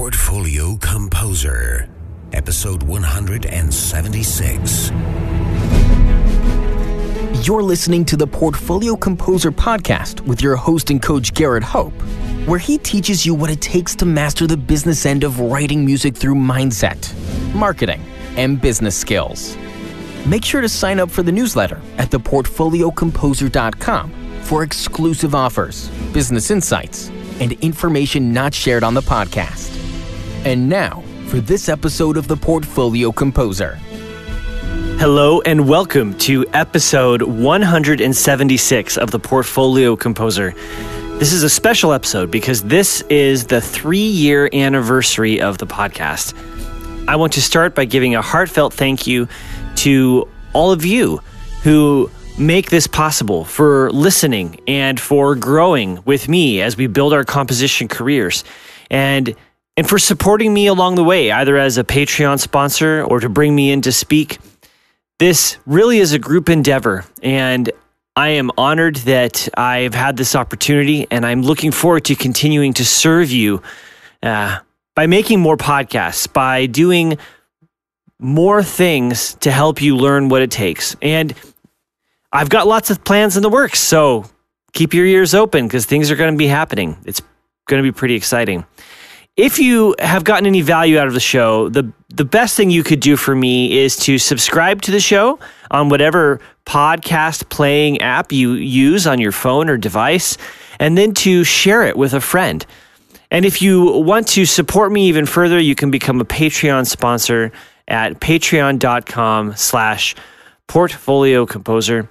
Portfolio Composer, episode 176. You're listening to the Portfolio Composer podcast with your host and coach Garrett Hope, where he teaches you what it takes to master the business end of writing music through mindset, marketing, and business skills. Make sure to sign up for the newsletter at theportfoliocomposer.com for exclusive offers, business insights, and information not shared on the podcast. And now, for this episode of the Portfolio Composer. Hello and welcome to episode 176 of the Portfolio Composer. This is a special episode because this is the three year anniversary of the podcast. I want to start by giving a heartfelt thank you to all of you who make this possible for listening and for growing with me as we build our composition careers and and for supporting me along the way either as a Patreon sponsor or to bring me in to speak this really is a group endeavor, and I am honored that I've had this opportunity, and I'm looking forward to continuing to serve you uh, by making more podcasts, by doing more things to help you learn what it takes. And I've got lots of plans in the works, so keep your ears open because things are going to be happening. It's going to be pretty exciting. If you have gotten any value out of the show, the the best thing you could do for me is to subscribe to the show on whatever podcast playing app you use on your phone or device, and then to share it with a friend. And if you want to support me even further, you can become a Patreon sponsor at patreon.com slash portfolio composer.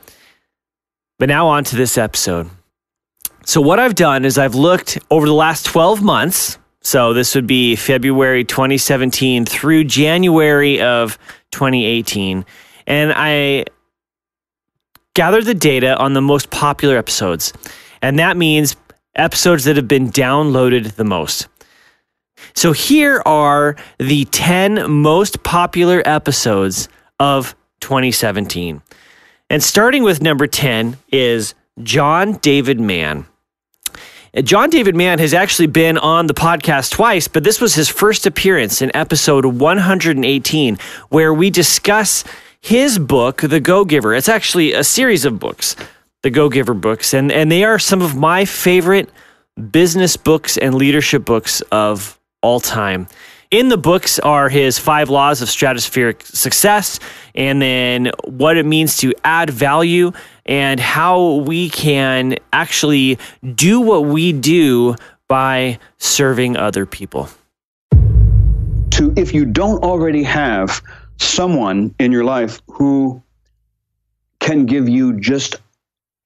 But now on to this episode. So what I've done is I've looked over the last 12 months so this would be February 2017 through January of 2018. And I gathered the data on the most popular episodes. And that means episodes that have been downloaded the most. So here are the 10 most popular episodes of 2017. And starting with number 10 is John David Mann. John David Mann has actually been on the podcast twice, but this was his first appearance in episode 118, where we discuss his book, The Go Giver. It's actually a series of books, the Go Giver books, and, and they are some of my favorite business books and leadership books of all time. In the books are his five laws of stratospheric success, and then what it means to add value and how we can actually do what we do by serving other people. To if you don't already have someone in your life who can give you just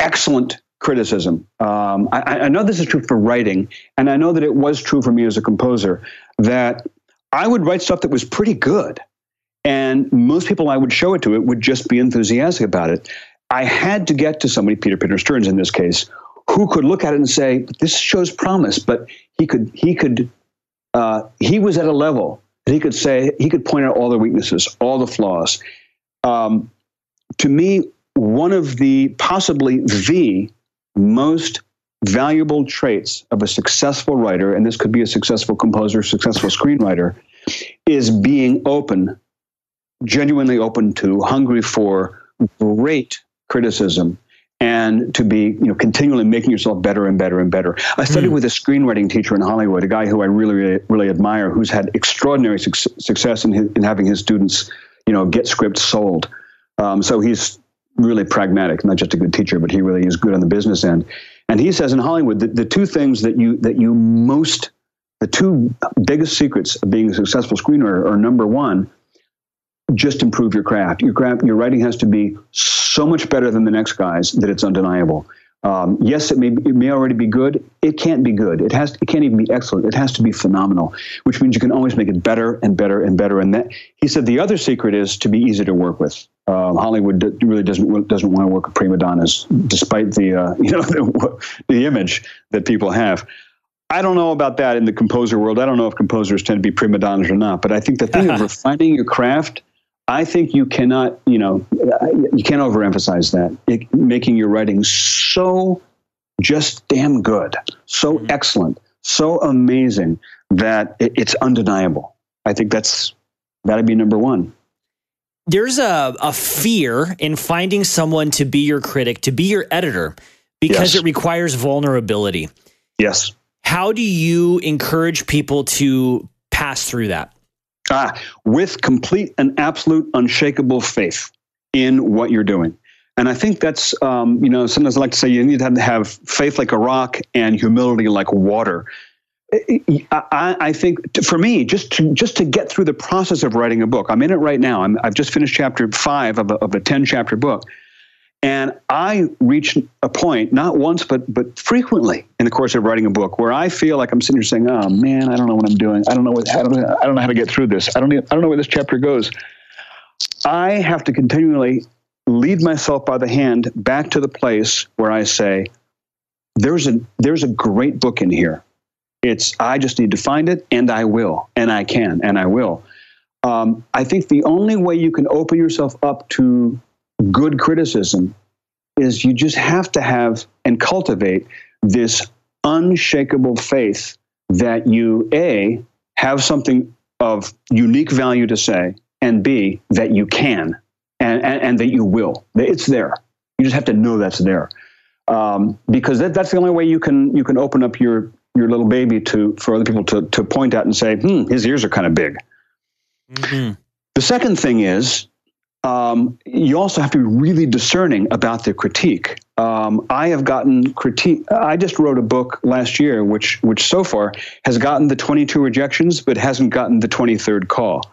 excellent criticism. Um, I, I, know this is true for writing, and I know that it was true for me as a composer that I would write stuff that was pretty good. And most people I would show it to it would just be enthusiastic about it. I had to get to somebody, Peter Peter Stearns in this case, who could look at it and say, "This shows promise." But he could he could uh, he was at a level that he could say he could point out all the weaknesses, all the flaws. Um, to me, one of the possibly the most valuable traits of a successful writer, and this could be a successful composer, successful screenwriter, is being open, genuinely open to, hungry for great criticism and to be you know continually making yourself better and better and better. I studied mm. with a screenwriting teacher in Hollywood, a guy who I really really, really admire, who's had extraordinary su- success in, his, in having his students you know get scripts sold. Um, so he's really pragmatic, not just a good teacher, but he really is good on the business end. And he says in Hollywood that the two things that you that you most the two biggest secrets of being a successful screenwriter are number one, just improve your craft. Your craft, your writing has to be so much better than the next guy's that it's undeniable. Um, yes, it may it may already be good. It can't be good. It has it can't even be excellent. It has to be phenomenal, which means you can always make it better and better and better. And that he said the other secret is to be easy to work with. Uh, Hollywood really doesn't doesn't want to work with prima donnas, despite the uh, you know the, the image that people have. I don't know about that in the composer world. I don't know if composers tend to be prima donnas or not. But I think the thing of refining your craft I think you cannot, you know, you can't overemphasize that. It, making your writing so just damn good, so mm-hmm. excellent, so amazing that it, it's undeniable. I think that's that'd be number one. There's a, a fear in finding someone to be your critic, to be your editor, because yes. it requires vulnerability. Yes. How do you encourage people to pass through that? Ah, with complete and absolute unshakable faith in what you're doing. And I think that's, um, you know, sometimes I like to say you need to have faith like a rock and humility like water. I, I, think for me, just to just to get through the process of writing a book, I'm in it right now. i have just finished chapter five of a, of a ten chapter book, and I reach a point not once but but frequently in the course of writing a book where I feel like I'm sitting here saying, "Oh man, I don't know what I'm doing. I don't know what I don't I don't know how to get through this. I don't I don't know where this chapter goes." I have to continually lead myself by the hand back to the place where I say, "There's a there's a great book in here." It's I just need to find it, and I will, and I can, and I will. Um, I think the only way you can open yourself up to good criticism is you just have to have and cultivate this unshakable faith that you a have something of unique value to say, and b that you can, and and, and that you will. It's there. You just have to know that's there. Um, because that, that's the only way you can you can open up your your little baby to for other people to to point at and say, "Hmm, his ears are kind of big." Mm-hmm. The second thing is um, you also have to be really discerning about the critique. Um, I have gotten critique. I just wrote a book last year, which which so far has gotten the 22 rejections, but hasn't gotten the 23rd call.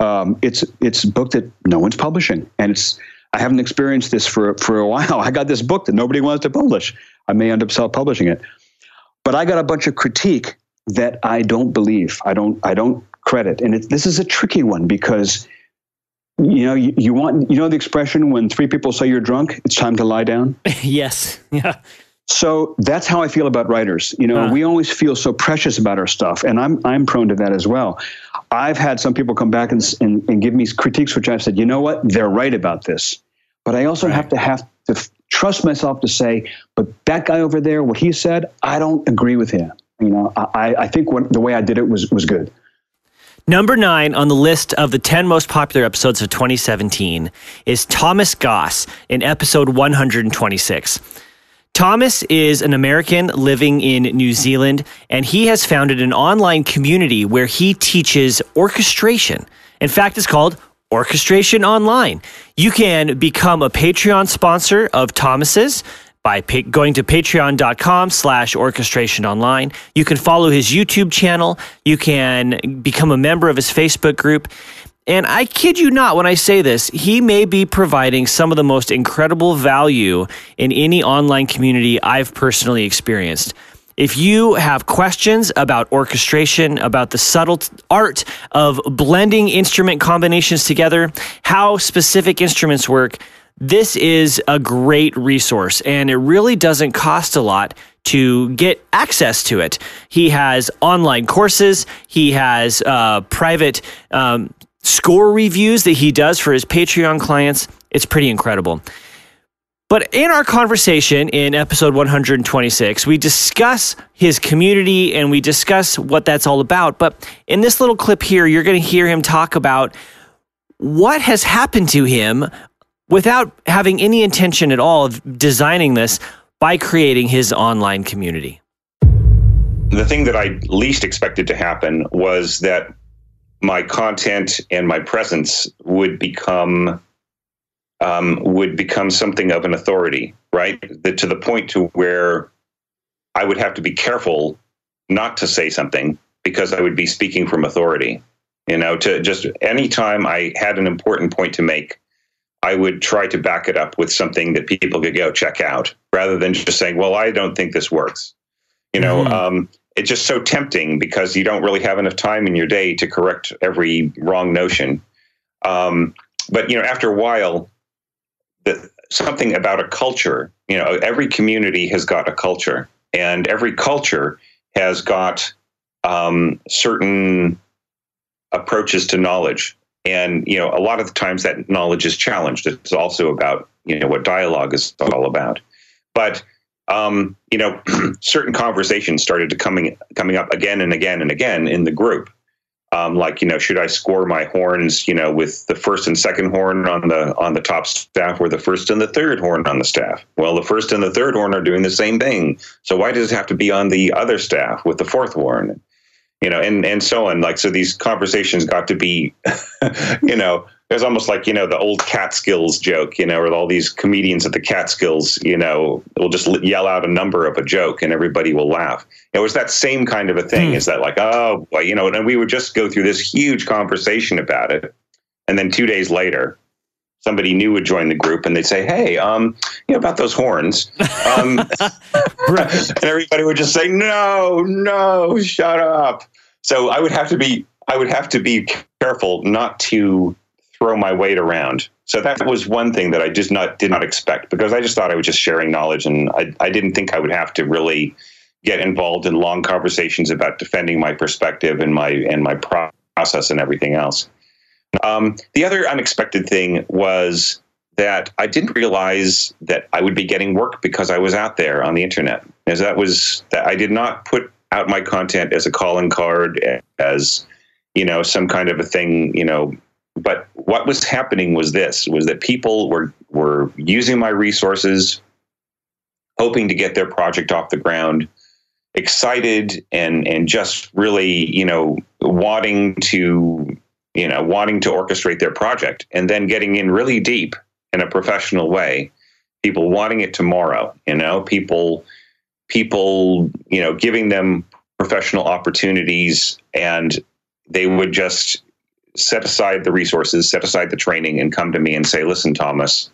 Um, it's it's a book that no one's publishing, and it's I haven't experienced this for for a while. I got this book that nobody wants to publish. I may end up self publishing it. But I got a bunch of critique that I don't believe. I don't. I don't credit. And it, this is a tricky one because you know you, you, want you know the expression when three people say you're drunk, it's time to lie down. yes. Yeah. So that's how I feel about writers. You know, huh. we always feel so precious about our stuff, and I'm I'm prone to that as well. I've had some people come back and, and, and give me critiques, which I've said, you know what, they're right about this. But I also right. have to have to trust myself to say, but that guy over there, what he said, I don't agree with him. You know, I, I think the way I did it was was good. Number nine on the list of the 10 most popular episodes of 2017 is Thomas Goss in episode 126. Thomas is an American living in New Zealand, and he has founded an online community where he teaches orchestration. In fact, it's called Orchestration Online. You can become a Patreon sponsor of Thomas's by pa- going to patreon.com slash orchestration online. You can follow his YouTube channel. You can become a member of his Facebook group. And I kid you not when I say this, he may be providing some of the most incredible value in any online community I've personally experienced. If you have questions about orchestration, about the subtle art of blending instrument combinations together, how specific instruments work, this is a great resource and it really doesn't cost a lot to get access to it. He has online courses, he has uh, private um, score reviews that he does for his Patreon clients. It's pretty incredible. But in our conversation in episode 126, we discuss his community and we discuss what that's all about. But in this little clip here, you're going to hear him talk about what has happened to him without having any intention at all of designing this by creating his online community. The thing that I least expected to happen was that my content and my presence would become um, would become something of an authority, right? That to the point to where I would have to be careful not to say something because I would be speaking from authority. You know, to just anytime I had an important point to make, I would try to back it up with something that people could go check out rather than just saying, well, I don't think this works. You know, mm. um, it's just so tempting because you don't really have enough time in your day to correct every wrong notion. Um, but, you know, after a while, the, something about a culture. You know, every community has got a culture, and every culture has got um, certain approaches to knowledge. And you know, a lot of the times that knowledge is challenged. It's also about you know what dialogue is all about. But um, you know, certain conversations started to coming coming up again and again and again in the group. Um, like, you know, should I score my horns, you know, with the first and second horn on the on the top staff, or the first and the third horn on the staff? Well, the first and the third horn are doing the same thing. So why does it have to be on the other staff with the fourth horn? You know, and and so on. Like, so these conversations got to be, you know, it was almost like you know the old Catskills joke, you know, where all these comedians at the Catskills, you know, will just yell out a number of a joke and everybody will laugh. It was that same kind of a thing. Mm. Is that like, oh, well, you know, and we would just go through this huge conversation about it, and then two days later, somebody new would join the group and they'd say, "Hey, um, you know about those horns," um, and everybody would just say, "No, no, shut up." So I would have to be, I would have to be careful not to throw my weight around. So that was one thing that I just not did not expect because I just thought I was just sharing knowledge, and I, I didn't think I would have to really get involved in long conversations about defending my perspective and my and my process and everything else. Um, the other unexpected thing was that I didn't realize that I would be getting work because I was out there on the internet. As that was that I did not put out my content as a calling card as you know some kind of a thing you know but what was happening was this was that people were were using my resources hoping to get their project off the ground excited and and just really you know wanting to you know wanting to orchestrate their project and then getting in really deep in a professional way people wanting it tomorrow you know people people you know giving them professional opportunities and they would just set aside the resources, set aside the training, and come to me and say, listen, Thomas,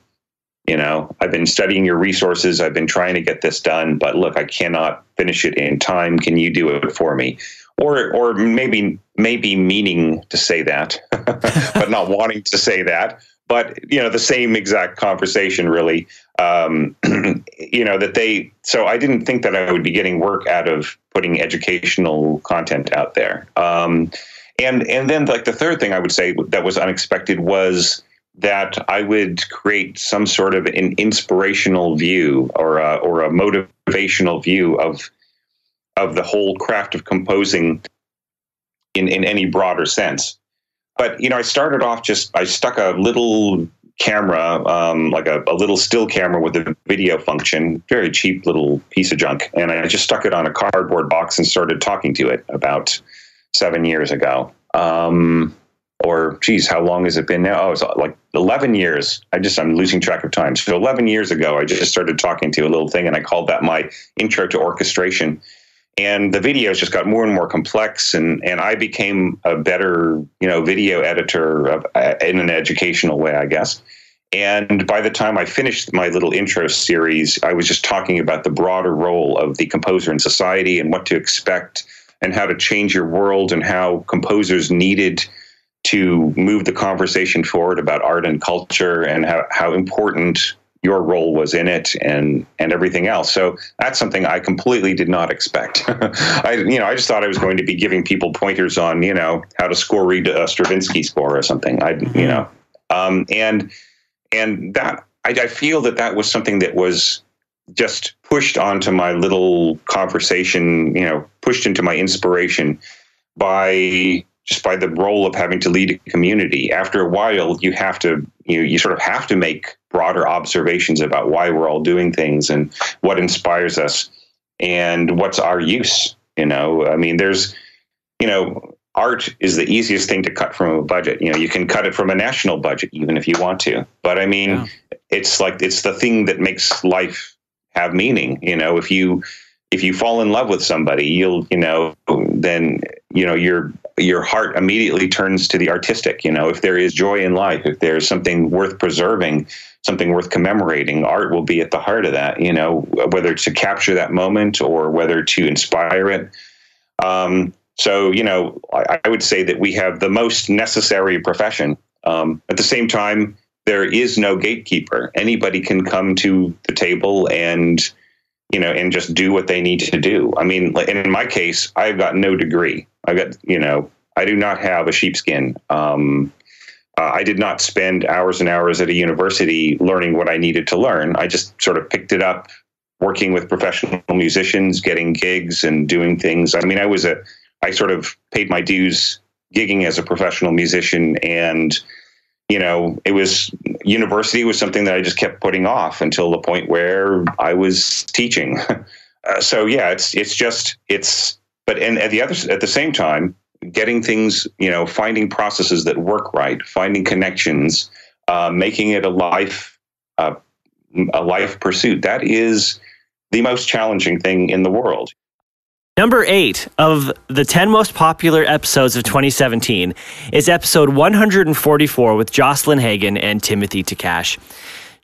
you know, I've been studying your resources. I've been trying to get this done, but look, I cannot finish it in time. Can you do it for me? Or, or maybe, maybe meaning to say that, but not wanting to say that. But you know, the same exact conversation, really. Um, you know that they. So I didn't think that I would be getting work out of putting educational content out there. Um, and and then like the third thing I would say that was unexpected was that I would create some sort of an inspirational view or a, or a motivational view of of the whole craft of composing in in any broader sense. But you know, I started off just I stuck a little camera, um, like a, a, little still camera with a video function, very cheap little piece of junk, and I just stuck it on a cardboard box and started talking to it about seven years ago. Um, or geez, how long has it been now? Oh, it's like 11 years. I just, I'm losing track of time. So 11 years ago, I just started talking to a little thing and I called that my intro to orchestration. And the videos just got more and more complex and, and I became a better, you know, video editor of, uh, in an educational way, I guess. And by the time I finished my little intro series, I was just talking about the broader role of the composer in society and what to expect and how to change your world and how composers needed to move the conversation forward about art and culture and how, how important your role was in it and and everything else. So that's something I completely did not expect. I you know I just thought I was going to be giving people pointers on you know how to score read a Stravinsky score or something. I you know um, and and that I, I feel that that was something that was just pushed onto my little conversation, you know, pushed into my inspiration by just by the role of having to lead a community. After a while, you have to you know, you sort of have to make broader observations about why we're all doing things and what inspires us and what's our use. You know, I mean, there's you know, art is the easiest thing to cut from a budget. You know, you can cut it from a national budget even if you want to. But I mean, yeah. it's like it's the thing that makes life have meaning. You know, if you if you fall in love with somebody, you'll you know then you know your your heart immediately turns to the artistic. You know, if there is joy in life, if there's something worth preserving, something worth commemorating, art will be at the heart of that. You know, whether to capture that moment or whether to inspire it. Um, so you know, I, I, would say that we have the most necessary profession. Um, at the same time, there is no gatekeeper. Anybody can come to the table and you know and just do what they need to do. I mean, in my case, I've got no degree. I've got you know I do not have a sheepskin. Um, uh, I did not spend hours and hours at a university learning what I needed to learn. I just sort of picked it up working with professional musicians, getting gigs, and doing things. I mean, I was a I sort of paid my dues gigging as a professional musician and you know it was university was something that i just kept putting off until the point where i was teaching. Uh, so yeah it's it's just it's but and at the other at the same time getting things you know finding processes that work right finding connections uh, making it a life uh, a life pursuit that is the most challenging thing in the world Number eight of the 10 most popular episodes of 2017 is episode 144 with Jocelyn Hagen and Timothy Takach.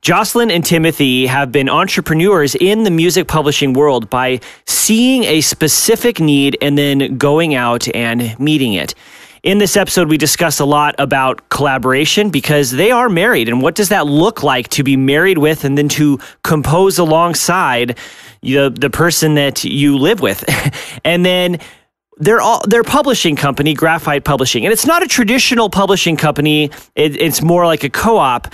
Jocelyn and Timothy have been entrepreneurs in the music publishing world by seeing a specific need and then going out and meeting it. In this episode, we discuss a lot about collaboration because they are married. And what does that look like to be married with and then to compose alongside the, the person that you live with? and then they're all their publishing company, Graphite Publishing, and it's not a traditional publishing company. It, it's more like a co-op,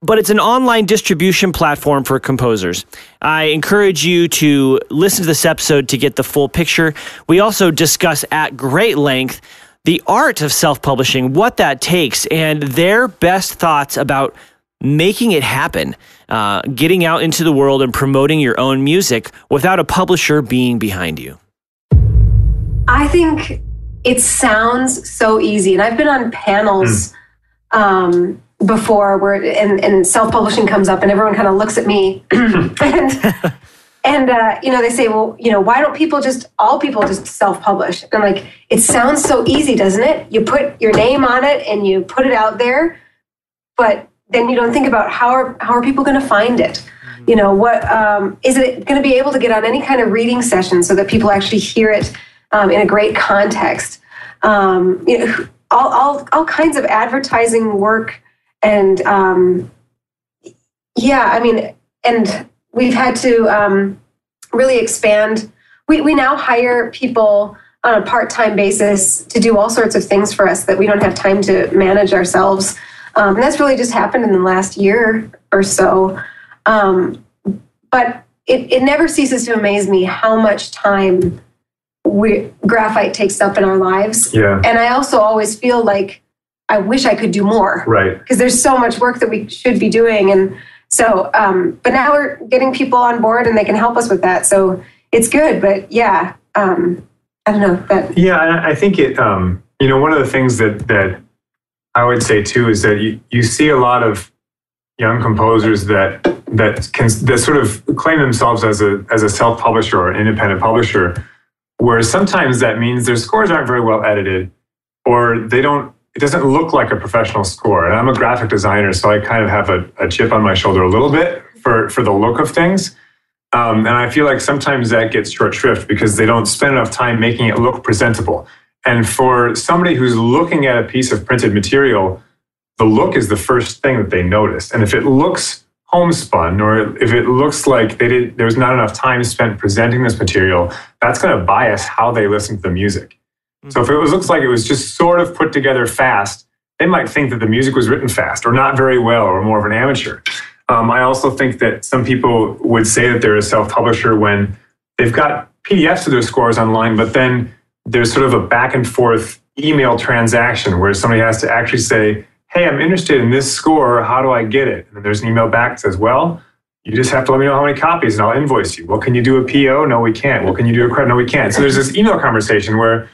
but it's an online distribution platform for composers. I encourage you to listen to this episode to get the full picture. We also discuss at great length the art of self publishing, what that takes, and their best thoughts about making it happen, uh, getting out into the world and promoting your own music without a publisher being behind you. I think it sounds so easy. And I've been on panels mm. um, before where and, and self publishing comes up, and everyone kind of looks at me and and uh, you know they say well you know why don't people just all people just self-publish and i'm like it sounds so easy doesn't it you put your name on it and you put it out there but then you don't think about how are how are people going to find it you know what um, is it going to be able to get on any kind of reading session so that people actually hear it um, in a great context um, you know all, all, all kinds of advertising work and um, yeah i mean and we've had to um, really expand. We, we now hire people on a part time basis to do all sorts of things for us that we don't have time to manage ourselves. Um, and that's really just happened in the last year or so. Um, but it, it never ceases to amaze me how much time we, graphite takes up in our lives. Yeah. And I also always feel like I wish I could do more. Right. Because there's so much work that we should be doing. And so, um, but now we're getting people on board and they can help us with that. So it's good. But yeah, um, I don't know. That yeah, I think it. Um, you know, one of the things that that I would say too is that you, you see a lot of young composers that that can that sort of claim themselves as a as a self publisher or independent publisher, where sometimes that means their scores aren't very well edited, or they don't it doesn't look like a professional score. And I'm a graphic designer, so I kind of have a, a chip on my shoulder a little bit for, for the look of things. Um, and I feel like sometimes that gets short shrift because they don't spend enough time making it look presentable. And for somebody who's looking at a piece of printed material, the look is the first thing that they notice. And if it looks homespun or if it looks like they did, there was not enough time spent presenting this material, that's going to bias how they listen to the music. So if it was, looks like it was just sort of put together fast, they might think that the music was written fast or not very well or more of an amateur. Um, I also think that some people would say that they're a self publisher when they've got PDFs of their scores online, but then there's sort of a back and forth email transaction where somebody has to actually say, Hey, I'm interested in this score. How do I get it? And then there's an email back that says, Well, you just have to let me know how many copies and I'll invoice you. Well, can you do a PO? No, we can't. Well, can you do a credit? No, we can't. So there's this email conversation where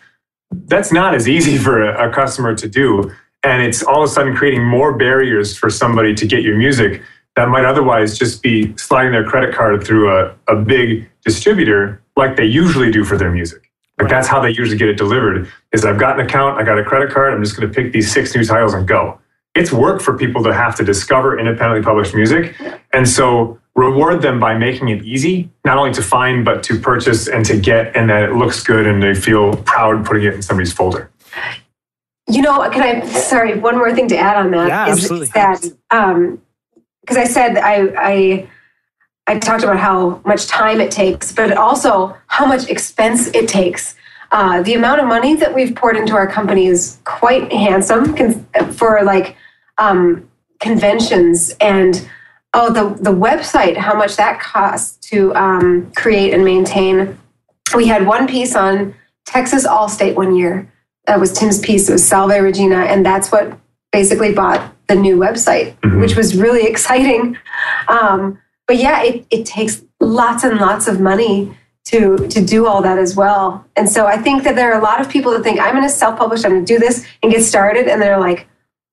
that's not as easy for a, customer to do. And it's all of a sudden creating more barriers for somebody to get your music that might otherwise just be sliding their credit card through a, a big distributor like they usually do for their music. Like that's how they usually get it delivered is I've got an account, I got a credit card, I'm just going to pick these six new titles and go. It's work for people to have to discover independently published music. And so reward them by making it easy, not only to find, but to purchase and to get, and that it looks good and they feel proud putting it in somebody's folder. You know, can I, sorry, one more thing to add on that yeah, is, absolutely. that, um, because I said I, I, I talked about how much time it takes, but also how much expense it takes. Uh, the amount of money that we've poured into our company is quite handsome for like um, conventions and oh, the the website, how much that costs to um, create and maintain. We had one piece on Texas All-State one year. That was Tim's piece. It was Salve Regina, and that's what basically bought the new website, mm-hmm. which was really exciting. Um, but yeah, it, it takes lots and lots of money to to do all that as well. And so I think that there are a lot of people that think I'm going to self-publish, I'm going to do this and get started, and they're like,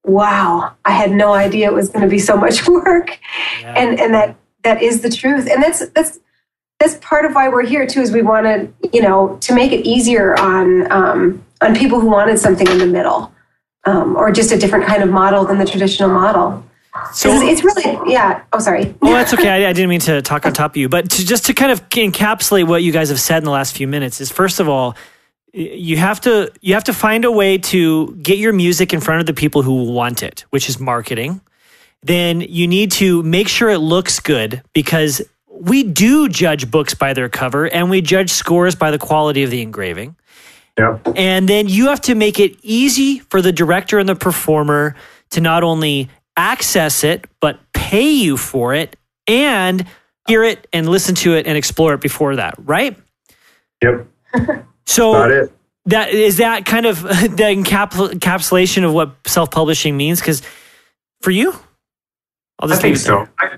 "Wow, I had no idea it was going to be so much work," yeah. and and that that is the truth, and that's that's that's part of why we're here too. Is we want to you know to make it easier on um, on people who wanted something in the middle, um, or just a different kind of model than the traditional model. So it's, really, yeah. Oh, sorry. Oh, that's okay. I, I, didn't mean to talk on top of you, but to, just to kind of encapsulate what you guys have said in the last few minutes is first of all, you have to you have to find a way to get your music in front of the people who want it, which is marketing. Then you need to make sure it looks good because we do judge books by their cover and we judge scores by the quality of the engraving. Yep. And then you have to make it easy for the director and the performer to not only access it, but pay you for it and hear it and listen to it and explore it before that, right? Yep. so that is that kind of the encapsulation of what self-publishing means? Because for you i'll just I think so. I,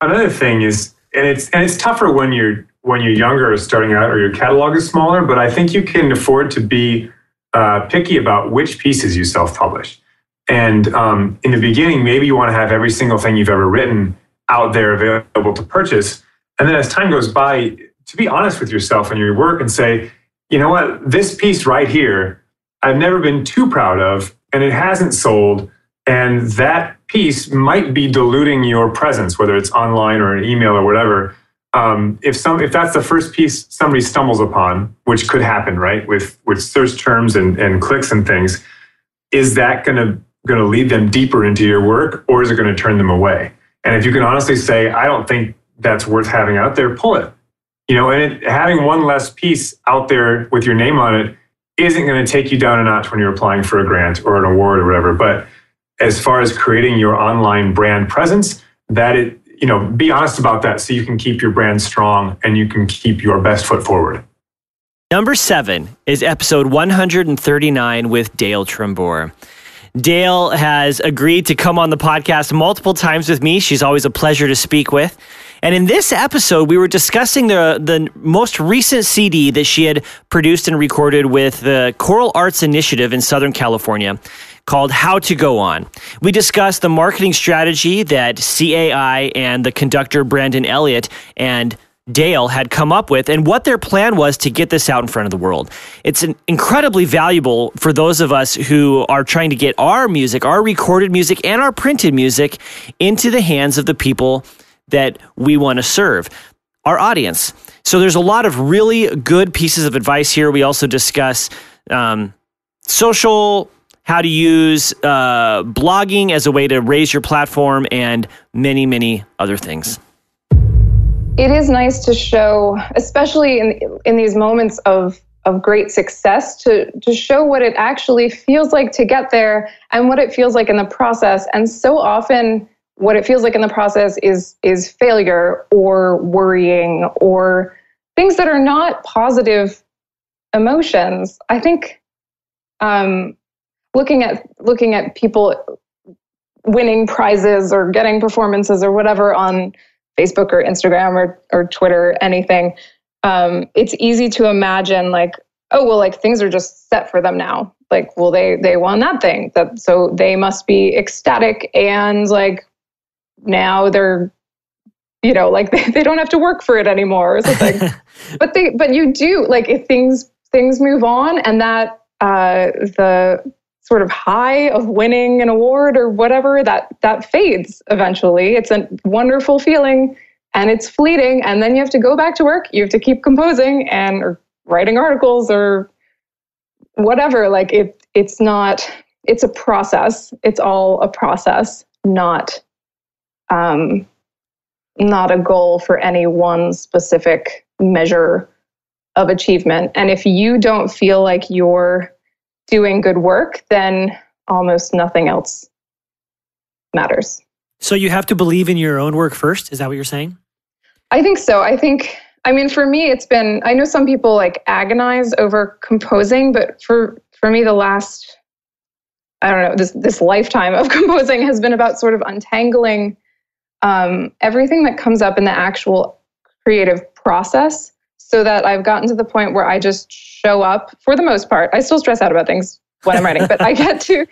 another thing is and it's and it's tougher when you're when you're younger or starting out or your catalog is smaller but i think you can afford to be uh, picky about which pieces you self-publish and um, in the beginning, maybe you want to have every single thing you've ever written out there available to purchase. And then as time goes by, to be honest with yourself and your work and say, you know what, this piece right here, I've never been too proud of, and it hasn't sold. And that piece might be diluting your presence, whether it's online or an email or whatever. Um, if some, if that's the first piece somebody stumbles upon, which could happen, right, with with search terms and, and clicks and things, is that going to going to lead them deeper into your work or is it going to turn them away? And if you can honestly say, I don't think that's worth having out there, pull it. You know, and it, having one less piece out there with your name on it isn't going to take you down a notch when you're applying for a grant or an award or whatever. But as far as creating your online brand presence, that it, you know, be honest about that so you can keep your brand strong and you can keep your best foot forward. Number seven is episode 139 with Dale Trumbore. Dale has agreed to come on the podcast multiple times with me. She's always a pleasure to speak with. And in this episode, we were discussing the the most recent CD that she had produced and recorded with the Choral Arts Initiative in Southern California called How to Go On. We discussed the marketing strategy that CAI and the conductor Brandon Elliott and Dale had come up with and what their plan was to get this out in front of the world. It's an incredibly valuable for those of us who are trying to get our music, our recorded music, and our printed music into the hands of the people that we want to serve, our audience. So there's a lot of really good pieces of advice here. We also discuss um, social, how to use uh, blogging as a way to raise your platform, and many, many other things it is nice to show, especially in in these moments of of great success, to to show what it actually feels like to get there and what it feels like in the process. And so often, what it feels like in the process is is failure or worrying or things that are not positive emotions. I think um, looking at looking at people winning prizes or getting performances or whatever on Facebook or Instagram or, or Twitter, anything, um, it's easy to imagine like, oh, well, like things are just set for them now. Like, well, they they won that thing, that so they must be ecstatic and like now they're you know like they, they don't have to work for it anymore or something but they but you do like if things things move on and that uh the sort of high of winning an award or whatever that that fades eventually. It's a wonderful feeling and it's fleeting and then you have to go back to work. You have to keep composing and or writing articles or whatever. Like it it's not it's a process. It's all a process not um not a goal for any one specific measure of achievement. And if you don't feel like you're doing good work, then almost nothing else matters. So you have to believe in your own work first. Is that what you're saying? I think so. I think I mean for me it's been I know some people like agonize over composing, but for for me the last I don't know, this this lifetime of composing has been about sort of untangling um, everything that comes up in the actual creative process so that I've gotten to the point where I just show up for the most part. I still stress out about things when I'm writing, but I get to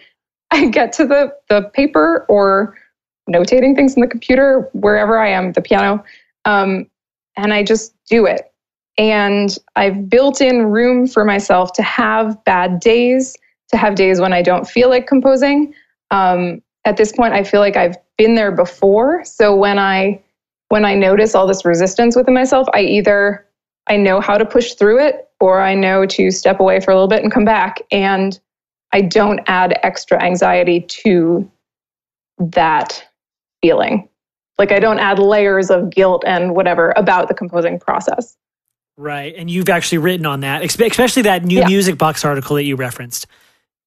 I get to the the paper or notating things in the computer wherever I am, the piano, um, and I just do it. And I've built in room for myself to have bad days, to have days when I don't feel like composing. Um, at this point, I feel like I've been there before. So when I when I notice all this resistance within myself, I either I know how to push through it or I know to step away for a little bit and come back. And I don't add extra anxiety to that feeling. Like I don't add layers of guilt and whatever about the composing process. Right. And you've actually written on that, especially that new yeah. music box article that you referenced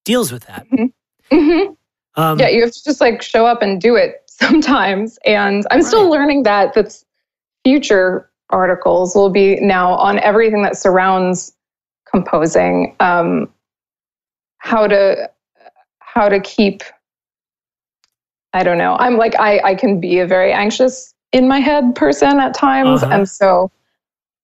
deals with that. Mm-hmm. Mm-hmm. Um, yeah, you have to just like show up and do it sometimes. And I'm right. still learning that that's future articles will be now on everything that surrounds composing. Um, how to how to keep I don't know. I'm like I I can be a very anxious in my head person at times uh-huh. and so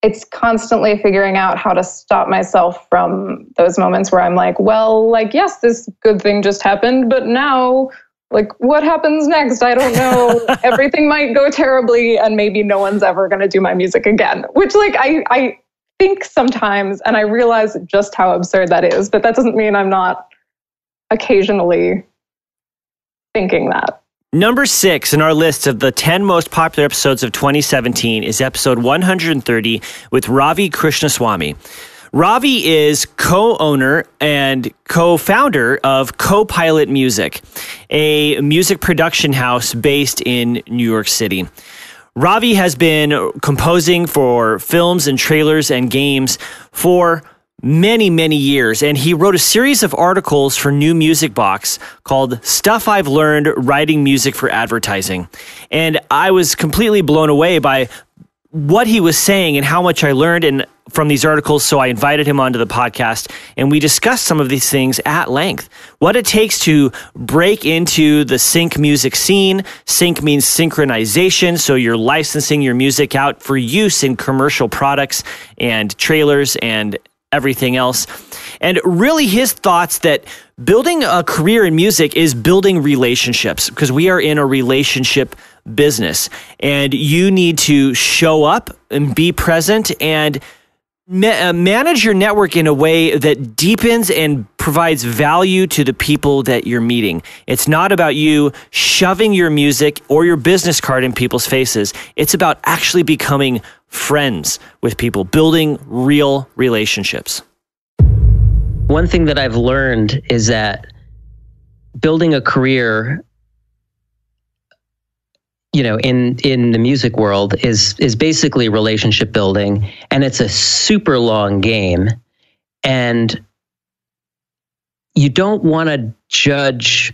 it's constantly figuring out how to stop myself from those moments where I'm like, well, like yes, this good thing just happened, but now like what happens next? I don't know. Everything might go terribly and maybe no one's ever going to do my music again. Which like I I think sometimes and I realize just how absurd that is, but that doesn't mean I'm not occasionally thinking that. Number six in our list of the 10 most popular episodes of 2017 is episode 130 with Ravi Krishnaswami. Ravi is co owner and co founder of Copilot Music, a music production house based in New York City. Ravi has been composing for films and trailers and games for many, many years, and he wrote a series of articles for New Music Box called Stuff I've Learned Writing Music for Advertising. And I was completely blown away by what he was saying and how much I learned and from these articles. So I invited him onto the podcast and we discussed some of these things at length. What it takes to break into the sync music scene. Sync means synchronization. So you're licensing your music out for use in commercial products and trailers and everything else. And really, his thoughts that building a career in music is building relationships because we are in a relationship business and you need to show up and be present and ma- uh, manage your network in a way that deepens and provides value to the people that you're meeting. It's not about you shoving your music or your business card in people's faces. It's about actually becoming friends with people, building real relationships. One thing that I've learned is that building a career you know in in the music world is is basically relationship building and it's a super long game and you don't want to judge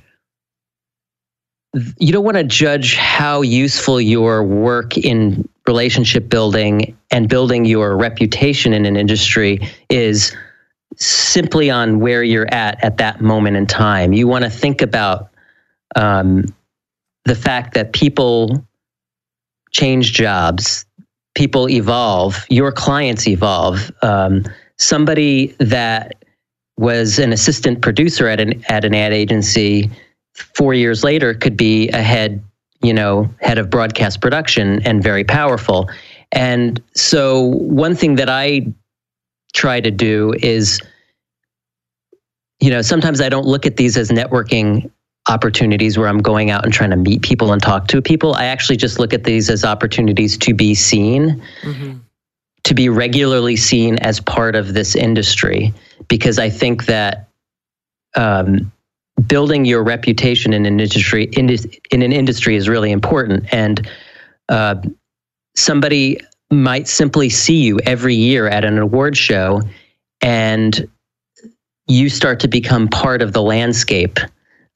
you don't want to judge how useful your work in relationship building and building your reputation in an industry is simply on where you're at at that moment in time. You want to think about um, the fact that people change jobs, people evolve, your clients evolve. Um, somebody that was an assistant producer at an at an ad agency four years later could be a head you know, head of broadcast production and very powerful. And so, one thing that I try to do is, you know, sometimes I don't look at these as networking opportunities where I'm going out and trying to meet people and talk to people. I actually just look at these as opportunities to be seen, mm-hmm. to be regularly seen as part of this industry, because I think that. Um, building your reputation in an industry in, in an industry is really important and uh, somebody might simply see you every year at an award show and you start to become part of the landscape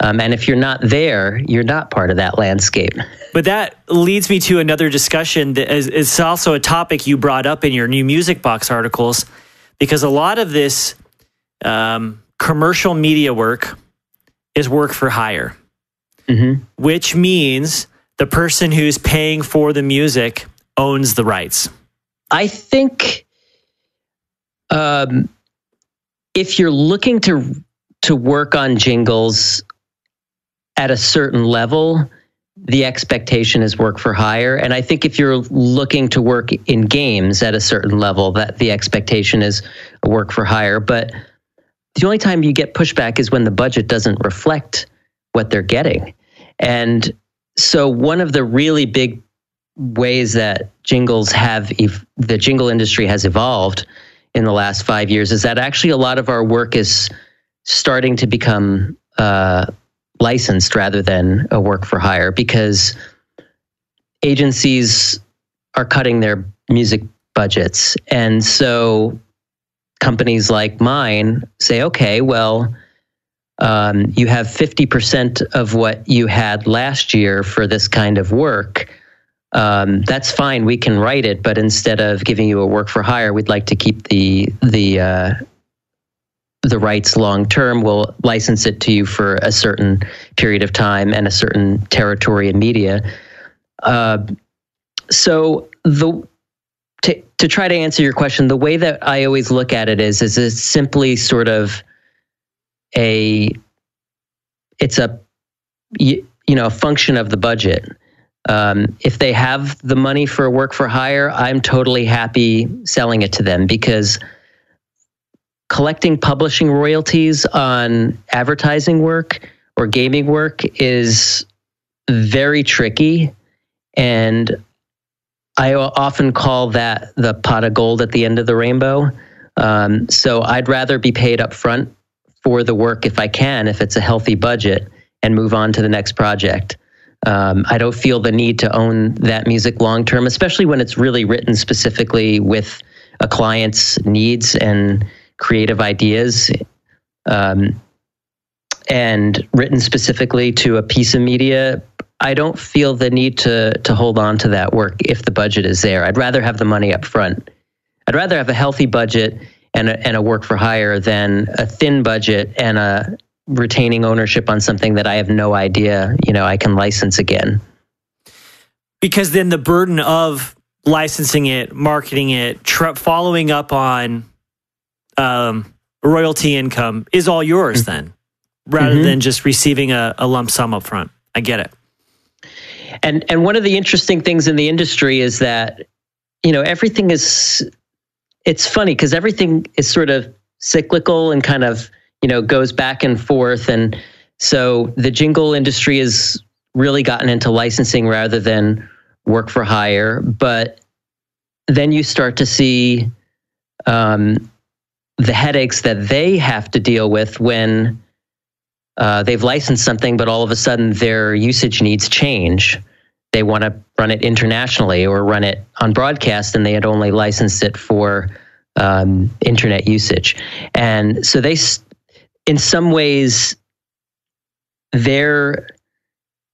Um, and if you're not there, you're not part of that landscape. But that leads me to another discussion that is, is also a topic you brought up in your new music box articles, because a lot of this um, commercial media work is work for hire, Mm-hmm. which means the person who's paying for the music owns the rights. I think um, if you're looking to to work on jingles at a certain level, the expectation is work for hire. And I think if you're looking to work in games at a certain level, that the expectation is work for hire. But the only time you get pushback is when the budget doesn't reflect what they're getting. And so one of the really big ways that jingles have ev- the jingle industry has evolved in the last five years is that actually a lot of our work is starting to become uh, licensed rather than a work for hire because agencies are cutting their music budgets and so companies like mine say okay well um, you have 50% of what you had last year for this kind of work um, that's fine. We can write it, but instead of giving you a work for hire, we'd like to keep the the uh, the rights long term. We'll license it to you for a certain period of time and a certain territory and media. Uh, so the to, to try to answer your question, the way that I always look at it is is it's simply sort of a it's a you, you know a function of the budget. Um, if they have the money for work for hire, I'm totally happy selling it to them because collecting publishing royalties on advertising work or gaming work is very tricky. And I often call that the pot of gold at the end of the rainbow. Um, so I'd rather be paid up front for the work if I can, if it's a healthy budget, and move on to the next project. Um, I don't feel the need to own that music long term, especially when it's really written specifically with a client's needs and creative ideas, um, and written specifically to a piece of media. I don't feel the need to to hold on to that work if the budget is there. I'd rather have the money up front. I'd rather have a healthy budget and a, and a work for hire than a thin budget and a retaining ownership on something that I have no idea, you know, I can license again. Because then the burden of licensing it, marketing it, tr- following up on um, royalty income is all yours Mm-hmm. then, rather than just receiving a, a lump sum up front. I get it. And and one of the interesting things in the industry is that you know everything is it's funny because everything is sort of cyclical and kind of you know goes back and forth and so the jingle industry has really gotten into licensing rather than work for hire but then you start to see um, the headaches that they have to deal with when uh, they've licensed something, but all of a sudden their usage needs change. They want to run it internationally or run it on broadcast, and they had only licensed it for um, internet usage. And so they, in some ways, they're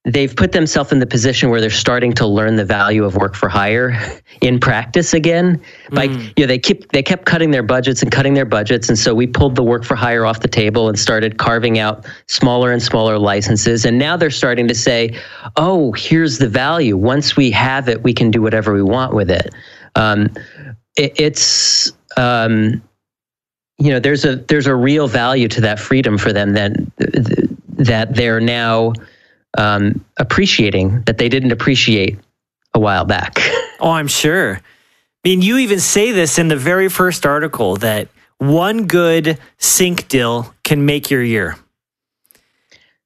they've put themselves in the position where they're starting to learn the value of work for hire in practice again. Like you know, they keep they kept cutting their budgets and cutting their budgets, and so we pulled the work for hire off the table and started carving out smaller and smaller licenses. And now they're starting to say, "Oh, here's the value. Once we have it, we can do whatever we want with it." Um, it it's um, you know, there's a there's a real value to that freedom for them that that they're now um, appreciating that they didn't appreciate a while back. Oh, I'm sure. I mean, you even say this in the very first article that one good sync deal can make your year.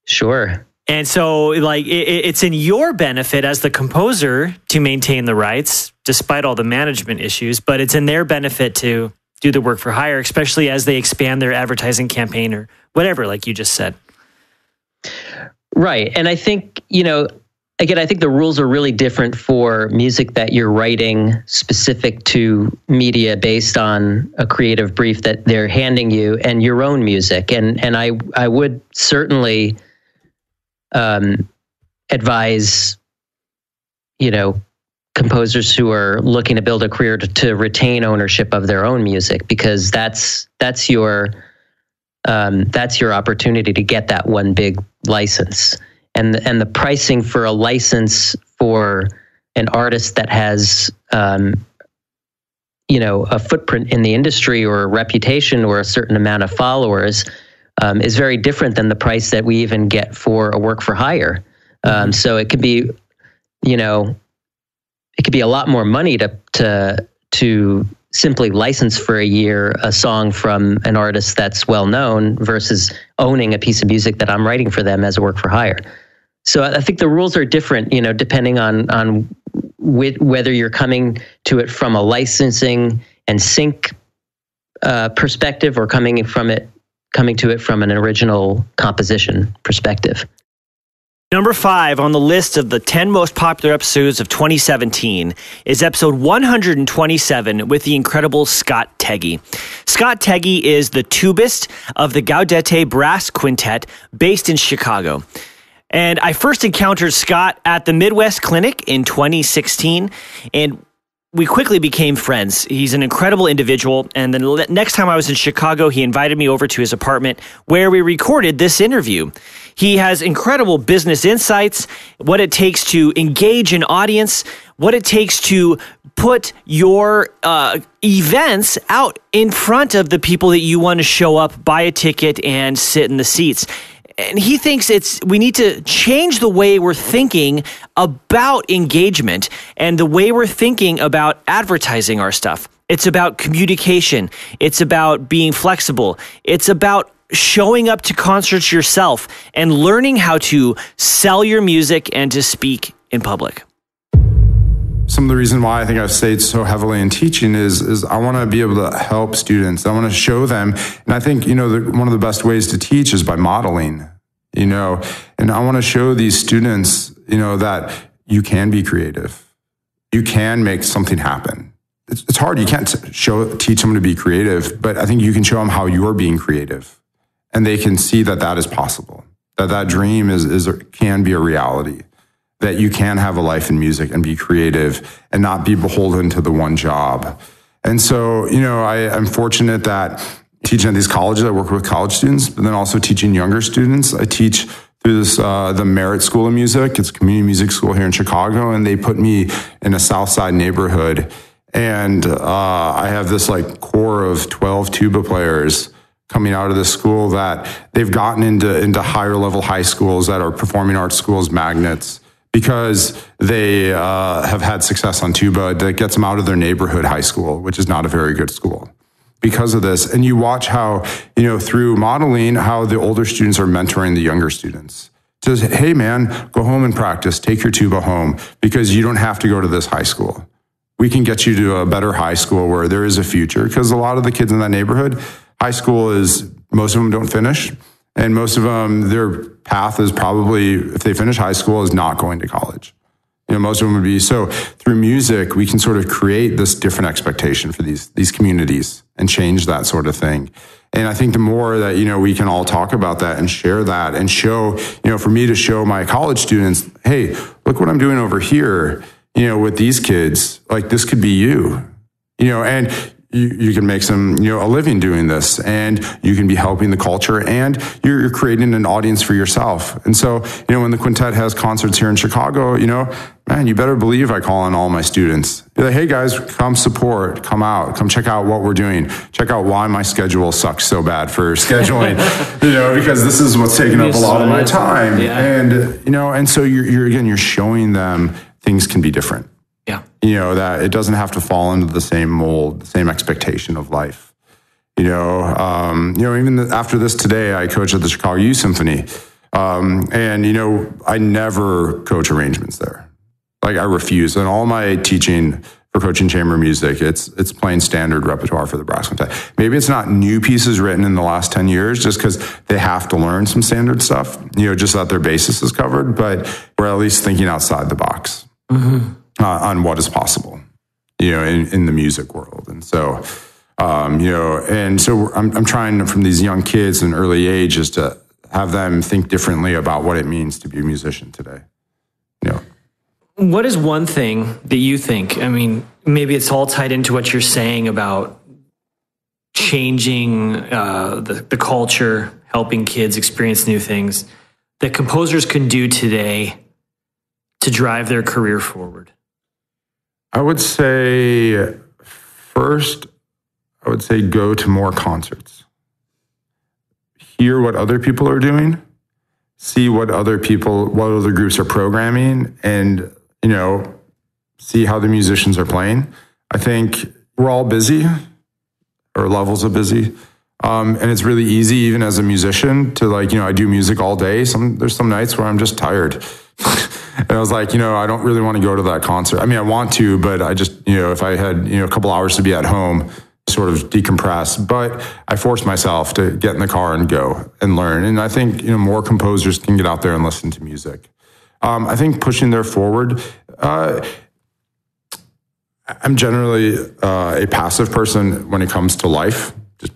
Sure. And so, like, it- it's in your benefit as the composer to maintain the rights, despite all the management issues, but it's in their benefit to do the work for hire, especially as they expand their advertising campaign or whatever, like you just said. Right. And I think, you know, again, I think the rules are really different for music that you're writing specific to media based on a creative brief that they're handing you and your own music. And and I I would certainly um, advise, you know, composers who are looking to build a career to, to retain ownership of their own music because that's that's your um, that's your opportunity to get that one big license and and the pricing for a license for an artist that has um, you know a footprint in the industry or a reputation or a certain amount of followers um, is very different than the price that we even get for a work for hire. Um, so it could be, you know, it could be a lot more money to to to simply license for a year a song from an artist that's well known versus owning a piece of music that I'm writing for them as a work for hire. So I think the rules are different, you know, depending on on with, whether you're coming to it from a licensing and sync uh, perspective or coming from it coming to it from an original composition perspective. Number five on the list of the 10 most popular episodes of 2017 is episode 127 with the incredible Scott Tegge. Scott Tegge is the tubist of the Gaudete Brass Quintet based in Chicago. And I first encountered Scott at the Midwest Clinic in 2016. And we quickly became friends. He's an incredible individual. And the next time I was in Chicago, he invited me over to his apartment where we recorded this interview. He has incredible business insights, what it takes to engage an audience, what it takes to put your uh, events out in front of the people that you want to show up, buy a ticket, and sit in the seats and he thinks it's we need to change the way we're thinking about engagement and the way we're thinking about advertising our stuff. It's about communication. It's about being flexible. It's about showing up to concerts yourself and learning how to sell your music and to speak in public some of the reason why I think I've stayed so heavily in teaching is is I want to be able to help students. I want to show them, and I think you know the, one of the best ways to teach is by modeling. You know, and I want to show these students, you know, that you can be creative, you can make something happen. It's, it's hard. You can't show teach someone to be creative, but I think you can show them how you're being creative, and they can see that that is possible. That that dream is is can be a reality that you can have a life in music and be creative and not be beholden to the one job. And so, you know, I, am fortunate that teaching at these colleges, I work with college students, but then also teaching younger students. I teach through this, uh, the Merit School of Music. It's a community music school here in Chicago, and they put me in a South Side neighborhood. And uh, I have this like core of 12 tuba players coming out of the school that they've gotten into into higher level high schools that are performing arts schools magnets because they uh, have had success on tuba that gets them out of their neighborhood high school, which is not a very good school because of this. And you watch how, you know, through modeling, how the older students are mentoring the younger students. Says, hey man, go home and practice. Take your tuba home because you don't have to go to this high school. We can get you to a better high school where there is a future. Because a lot of the kids in that neighborhood, high school is most of them don't finish. And most of them, their path is probably, if they finish high school, is not going to college. You know, most of them would be. So through music, we can sort of create this different expectation for these, these communities and change that sort of thing. And I think the more that, you know, we can all talk about that and share that and show, you know, for me to show my college students, hey, look what I'm doing over here, you know, with these kids, like this could be you, you know, and you, you can make some, you know, a living doing this and you can be helping the culture and you're, you're creating an audience for yourself. And so, you know, when the quintet has concerts here in Chicago, you know, man, you better believe I call on all my students. You're like, hey guys, come support, come out, come check out what we're doing. Check out why my schedule sucks so bad for scheduling, you know, because this is what's taking up a lot of my time. Yeah. And, you know, and so you're, you're, again, you're showing them things can be different. Yeah. You know, that it doesn't have to fall into the same mold, the same expectation of life. You know, um, you know, even after this today, I coach at the Chicago Youth Symphony. Um, and, you know, I never coach arrangements there. Like I refuse. And all my teaching for coaching chamber music, it's it's plain standard repertoire for the brass quintet. Maybe it's not new pieces written in the last 10 years just because they have to learn some standard stuff, you know, just that their basis is covered, but we're at least thinking outside the box. Mm-hmm uh, on what is possible, you know, in, in the music world. And so, um, you know, and so I'm, I'm trying from these young kids in early ages to have them think differently about what it means to be a musician today. You know, What is one thing that you think? I mean, maybe it's all tied into what you're saying about changing uh, the, the culture, helping kids experience new things that composers can do today to drive their career forward? I would say first, I would say go to more concerts. Hear what other people are doing, see what other people, what other groups are programming, and, you know, see how the musicians are playing. I think we're all busy, or levels of busy. Um, and it's really easy, even as a musician, to like, you know, I do music all day. Some there's some nights where I'm just tired. and I was like, you know, I don't really want to go to that concert. I mean, I want to, but I just, you know, if I had, you know, a couple hours to be at home, sort of decompress. But I forced myself to get in the car and go and learn. And I think, you know, more composers can get out there and listen to music. Um, I think pushing there forward. Uh, I'm generally uh, a passive person when it comes to life, just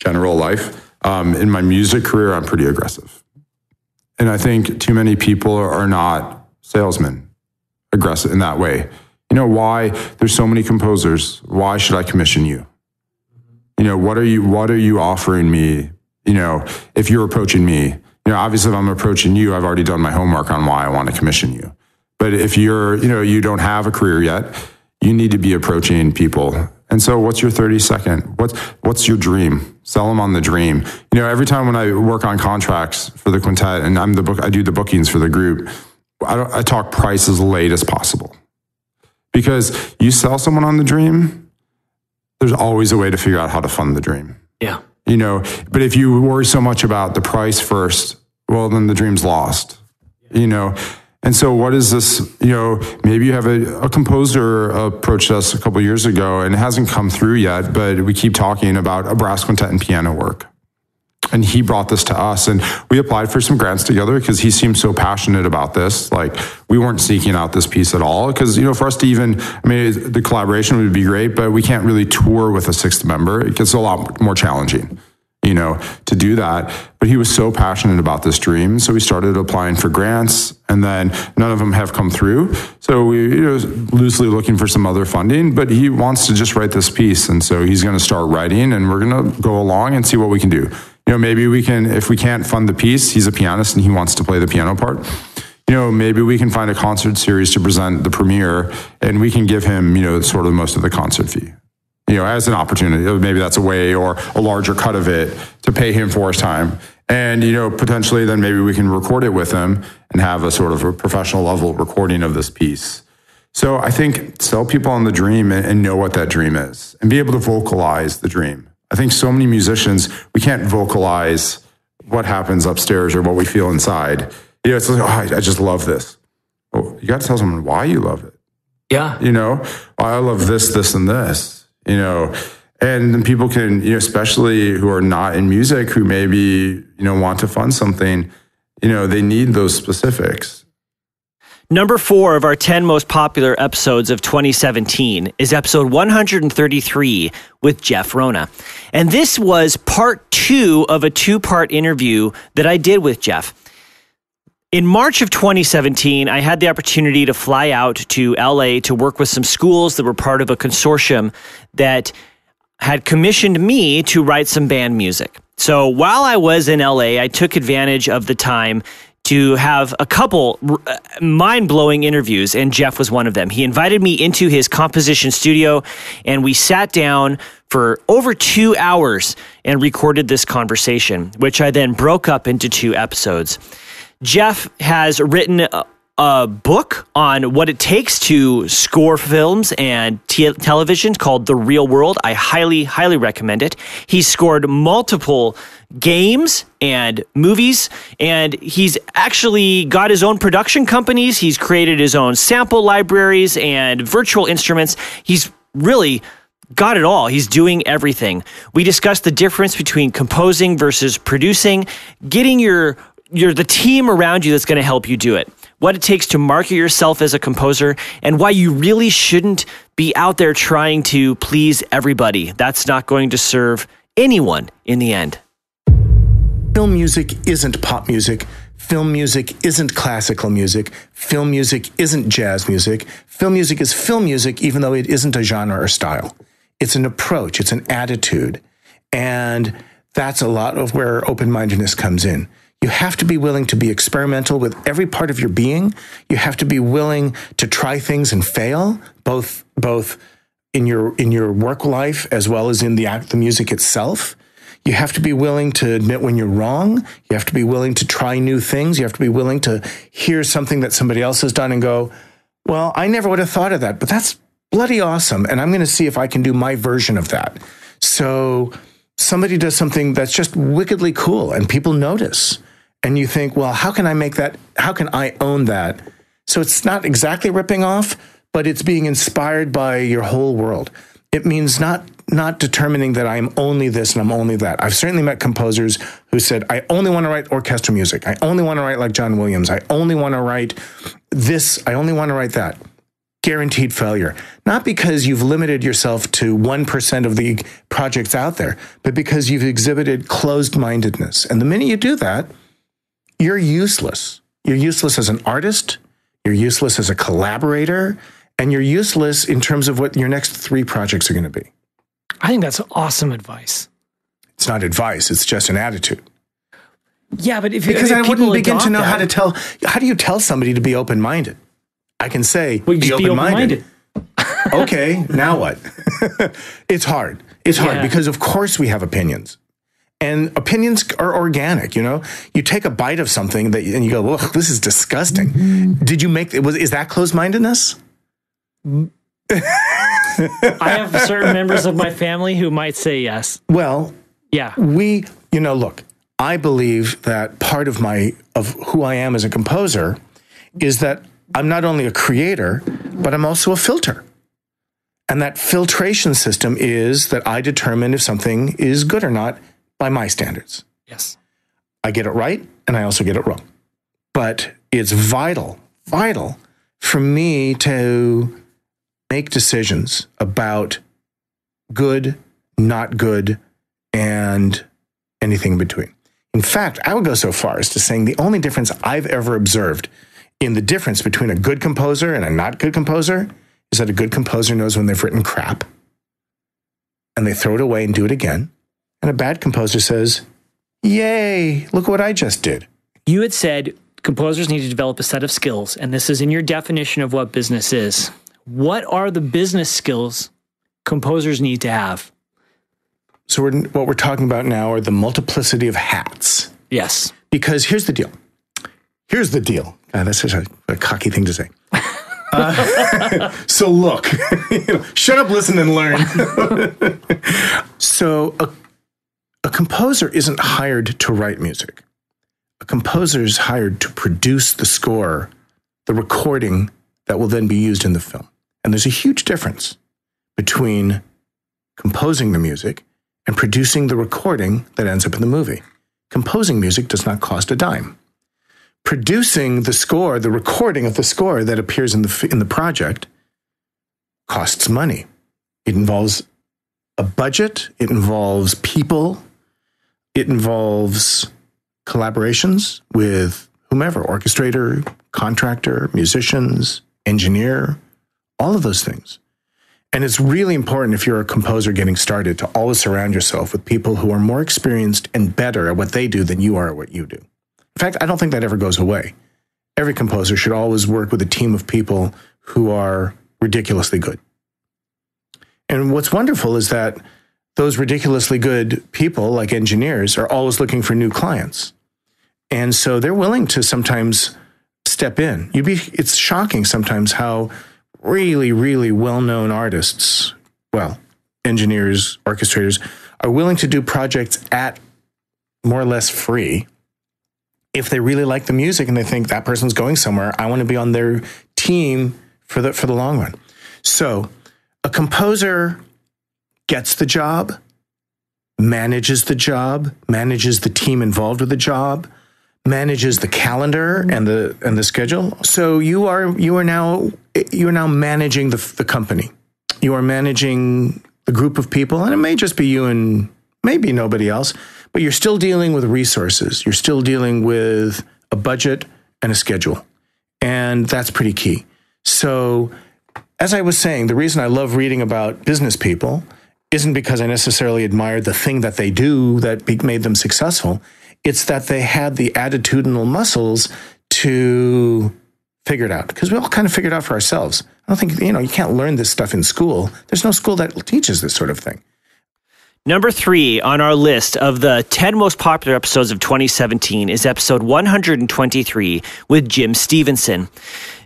general life. Um, in my music career, I'm pretty aggressive. And I think too many people are not salesmen, aggressive in that way. You know, why there's so many composers. Why should I commission you? You know, what are you what are you offering me? You know, if you're approaching me, you know, obviously if I'm approaching you, I've already done my homework on why I want to commission you. But if you're, you know, you don't have a career yet, you need to be approaching people. And so what's your 30 second? What's what's your dream? Sell them on the dream. You know, every time when I work on contracts for the quintet and I'm the book I do the bookings for the group, I, don't, I talk price as late as possible. Because you sell someone on the dream, there's always a way to figure out how to fund the dream. Yeah. You know, but if you worry so much about the price first, well, then the dream's lost. You know, and so, what is this? You know, maybe you have a, a composer approached us a couple years ago, and it hasn't come through yet, but we keep talking about a brass quintet and piano work. And he brought this to us, and we applied for some grants together because he seemed so passionate about this. Like we weren't seeking out this piece at all, because you know, for us to even, I mean, the collaboration would be great, but we can't really tour with a sixth member. It gets a lot more challenging you know, to do that. But he was so passionate about this dream. So we started applying for grants and then none of them have come through. So we, you know, loosely looking for some other funding, but he wants to just write this piece. And so he's going to start writing and we're going to go along and see what we can do. You know, maybe we can, if we can't fund the piece, he's a pianist and he wants to play the piano part you know, maybe we can find a concert series to present the premiere and we can give him, you know, sort of most of the concert fee you know, as an opportunity. Maybe that's a way or a larger cut of it to pay him for his time. And, you know, potentially then maybe we can record it with him and have a sort of a professional level recording of this piece. So I think sell people on the dream and, know what that dream is and be able to vocalize the dream. I think so many musicians, we can't vocalize what happens upstairs or what we feel inside. You know, it's like, oh, I, I just love this. Well, you got to tell someone why you love it. Yeah. You know, oh, I love this, this, and this you know, and then people can, you know, especially who are not in music, who maybe, you know, want to fund something, you know, they need those specifics. Number four of our 10 most popular episodes of 2017 is episode 133 with Jeff Rona. And this was part two of a two part interview that I did with Jeff. In March of 2017, I had the opportunity to fly out to LA to work with some schools that were part of a consortium that had commissioned me to write some band music. So while I was in LA, I took advantage of the time to have a couple uh, mind blowing interviews, and Jeff was one of them. He invited me into his composition studio, and we sat down for over two hours and recorded this conversation, which I then broke up into two episodes. Jeff has written a, book on what it takes to score films and t- television called The Reel World. I highly, highly recommend it. He's scored multiple games and movies, and he's actually got his own production companies. He's created his own sample libraries and virtual instruments. He's really got it all. He's doing everything. We discussed the difference between composing versus producing, getting your you're the team around you that's going to help you do it. What it takes to market yourself as a composer and why you really shouldn't be out there trying to please everybody. That's not going to serve anyone in the end. film music isn't pop music. Film music isn't classical music. Film music isn't jazz music. Film music is film music, even though it isn't a genre or style. It's an approach, it's an attitude. And that's a lot of where open mindedness comes in. You have to be willing to be experimental with every part of your being. You have to be willing to try things and fail, both both in your in your work life as well as in the act the music itself. You have to be willing to admit when you're wrong. You have to be willing to try new things. You have to be willing to hear something that somebody else has done and go, "Well, I never would have thought of that, but that's bloody awesome and I'm going to see if I can do my version of that." So somebody does something that's just wickedly cool and people notice and you think, well, how can I make that? How can I own that? So it's not exactly ripping off, but it's being inspired by your whole world. It means not not determining that I'm only this and I'm only that. I've certainly met composers who said, I only want to write orchestral music. I only want to write like John Williams. I only want to write this. I only want to write that. Guaranteed failure. Not because you've limited yourself to 1% of the projects out there, but because you've exhibited closed mindedness. And the minute you do that, you're useless. You're useless as an artist, you're useless as a collaborator, and you're useless in terms of what your next three projects are going to be. I think that's awesome advice. It's not advice, it's just an attitude. Yeah, but if because if I wouldn't begin to know that, how to tell. How do you tell somebody to be open minded? I can say well, be open minded. open-minded. okay, now what? it's hard. It's hard Yeah. because of course we have opinions. And opinions are organic, you know. You take a bite of something that, and you go, "Look, this is disgusting." Mm-hmm. Did you make? it Was is that closed-mindedness? I have certain members of my family who might say yes. Well, Yeah. we, you know, look, I believe that part of my of who I am as a composer is that I'm not only a creator, but I'm also a filter. And that filtration system is that I determine if something is good or not by my standards. Yes. I get it right and I also get it wrong. But it's vital, vital for me to make decisions about good, not good, and anything in between. In fact, I would go so far as to saying the only difference I've ever observed in the difference between a good composer and a not good composer is that a good composer knows when they've written crap and they throw it away and do it again. And a bad composer says, Yay, look what I just did. You had said composers need to develop a set of skills, and this is in your definition of what business is. What are the business skills composers need to have? So, we're, what we're talking about now are the multiplicity of hats. Yes. Because here's the deal. Here's the deal. God, that's such a, a cocky thing to say. Uh, so look, you know, shut up, listen, and learn. so a, a composer isn't hired to write music. A composer is hired to produce the score, the recording that will then be used in the film. And there's a huge difference between composing the music and producing the recording that ends up in the movie. Composing music does not cost a dime producing the score, the recording of the score that appears in the in the project costs money. It involves a budget, it involves people, it involves collaborations with whomever, orchestrator, contractor, musicians, engineer, all of those things. And it's really important if you're a composer getting started to always surround yourself with people who are more experienced and better at what they do than you are at what you do. In fact, I don't think that ever goes away. Every composer should always work with a team of people who are ridiculously good. And what's wonderful is that those ridiculously good people, like engineers, are always looking for new clients. And so they're willing to sometimes step in. You'd be it's shocking sometimes how really, really well-known artists, well, engineers, orchestrators, are willing to do projects at more or less free if they really like the music and they think that person's going somewhere, I want to be on their team for the for the long run. So, a composer gets the job, manages the job, manages the team involved with the job, manages the calendar and the and the schedule. So you are you are now you are now managing the the company. You are managing the group of people, and it may just be you and maybe nobody else, but you're still dealing with resources. You're still dealing with a budget and a schedule. And that's pretty key. So, as I was saying, the reason I love reading about business people isn't because I necessarily admired the thing that they do that made them successful. It's that they had the attitudinal muscles to figure it out because we all kind of figured it out for ourselves. I don't think, you know, you can't learn this stuff in school. There's no school that teaches this sort of thing. Number three on our list of the 10 most popular episodes of 2017 is episode 123 with Jim Stephenson.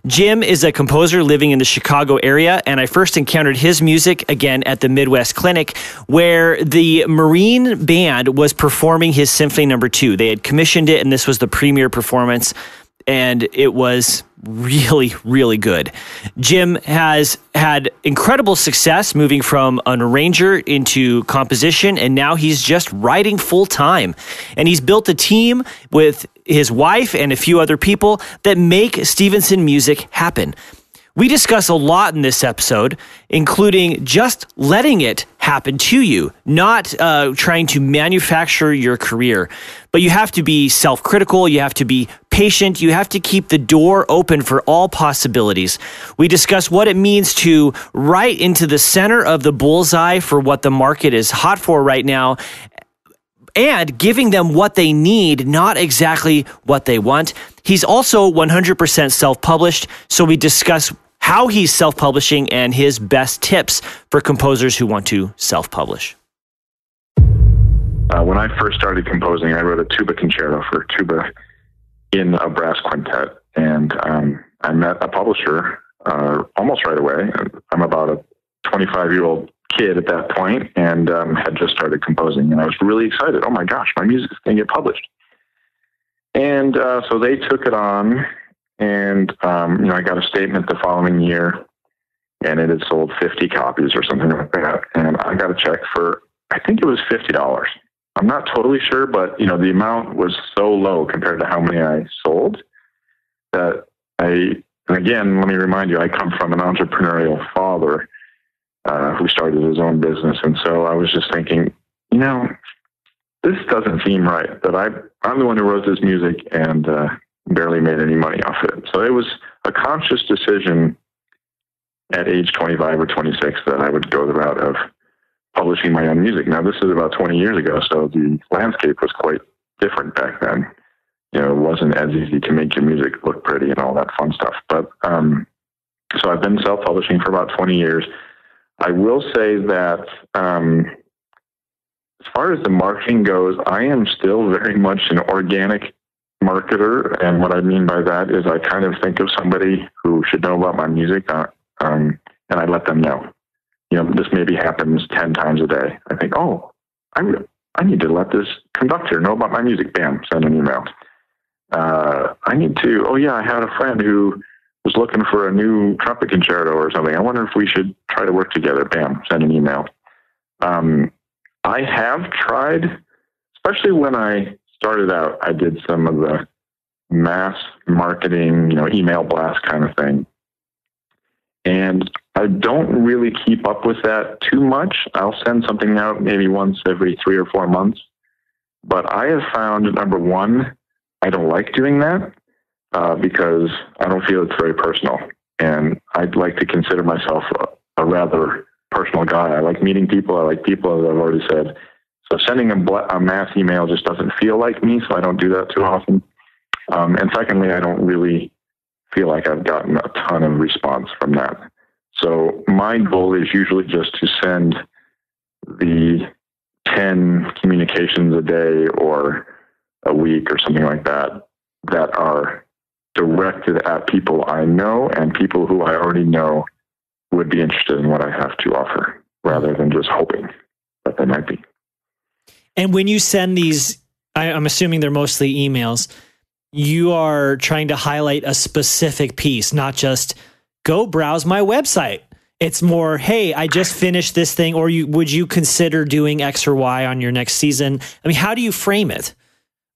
Jim is a composer living in the Chicago area, and I first encountered his music again at the Midwest Clinic, where the Marine Band was performing his Symphony Number Two. They had commissioned it, and this was the premiere performance and it was really, really good. Jim has had incredible success moving from an arranger into composition, and now he's just writing full time. And he's built a team with his wife and a few other people that make Stephenson music happen. We discuss a lot in this episode, including just letting it happen to you, not uh, trying to manufacture your career. But you have to be self critical, you have to be patient, you have to keep the door open for all possibilities. We discuss what it means to right into the center of the bullseye for what the market is hot for right now and giving them what they need, not exactly what they want. He's also 100% self published, so we discuss how he's self publishing and his best tips for composers who want to self publish. Uh, when I first started composing, I wrote a tuba concerto for tuba in a brass quintet, and um, I met a publisher uh, almost right away. I'm about a 25 year old kid at that point and um, had just started composing. And I was really excited. Oh my gosh, my music is going to get published. And uh, so they took it on, and um, you know, I got a statement the following year, and it had sold 50 copies or something like that. And I got a check for, I think it was fifty dollars. I'm not totally sure, but you know, the amount was so low compared to how many I sold that I. And again, let me remind you, I come from an entrepreneurial father uh, who started his own business. And so I was just thinking, you know, this doesn't seem right that I, I'm the one who wrote this music and uh, barely made any money off it. So it was a conscious decision at age 25 or 26 that I would go the route of publishing my own music. Now, this is about 20 years ago, so the landscape was quite different back then. You know, it wasn't as easy to make your music look pretty and all that fun stuff. But um, so I've been self publishing for about 20 years. I will say that um, as far as the marketing goes, I am still very much an organic marketer. And what I mean by that is I kind of think of somebody who should know about my music uh, um, and I let them know. You know, this maybe happens 10 times a day. I think, oh, I, I need to let this conductor know about my music. Bam, send an email. Uh, I need to, oh, yeah, I had a friend who was looking for a new trumpet concerto or something. I wonder if we should try to work together. Bam, send an email. Um, I have tried, especially when I started out, I did some of the mass marketing, you know, email blast kind of thing. And I don't really keep up with that too much. I'll send something out maybe once every three or four months. But I have found number one, I don't like doing that uh, because I don't feel it's very personal. And I'd like to consider myself a, a, rather personal guy. I like meeting people. I like people, as I've already said. So sending a, a mass email just doesn't feel like me, so I don't do that too often. Um, and secondly, I don't really feel like I've gotten a ton of response from that. So my goal is usually just to send the 10 communications a day or a week or something like that that are directed at people I know and people who I already know would be interested in what I have to offer rather than just hoping that they might be. And when you send these, I, am assuming they're mostly emails, you are trying to highlight a specific piece, not just go browse my website. It's more, hey, I just finished this thing, or you would you consider doing X or Y on your next season? I mean, how do you frame it?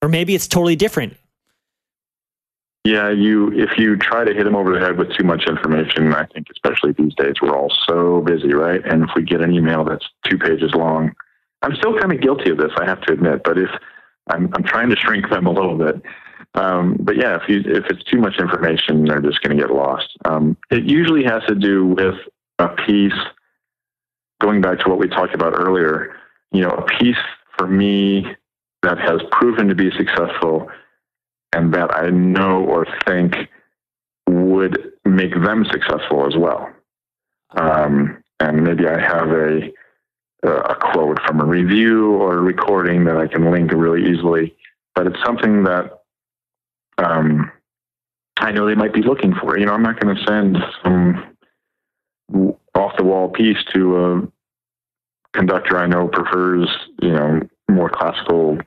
Or maybe it's totally different. Yeah, you if you try to hit them over the head with too much information, I think especially these days we're all so busy, right? And if we get an email that's two pages long, I'm still kind of guilty of this, I have to admit, but if I'm, I'm trying to shrink them a little bit. Um, but yeah, if you if it's too much information, they're just going to get lost. Um, it usually has to do with a piece. Going back to what we talked about earlier, you know, a piece for me that has proven to be successful and that I know or think would make them successful as well. Um, and maybe I have a a quote from a review or a recording that I can link really easily, but it's something that um, I know they might be looking for. You know, I'm not going to send some off the wall piece to a conductor I know prefers, you know, more classical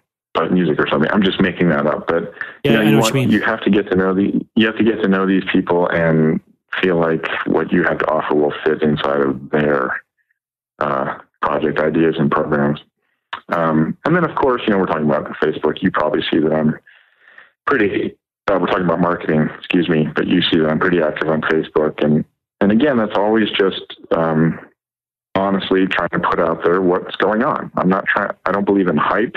music or something. I'm just making that up, but yeah, you know, know you, what want, you mean. you have to get to know the you have to get to know these people and feel like what you have to offer will fit inside of their uh, project ideas and programs. Um, and then, of course, you know, we're talking about Facebook. You probably see that I'm pretty. Uh, we're talking about marketing, excuse me, but you see that I'm pretty active on Facebook, and and again, that's always just um, honestly trying to put out there what's going on. I'm not trying. I don't believe in hype.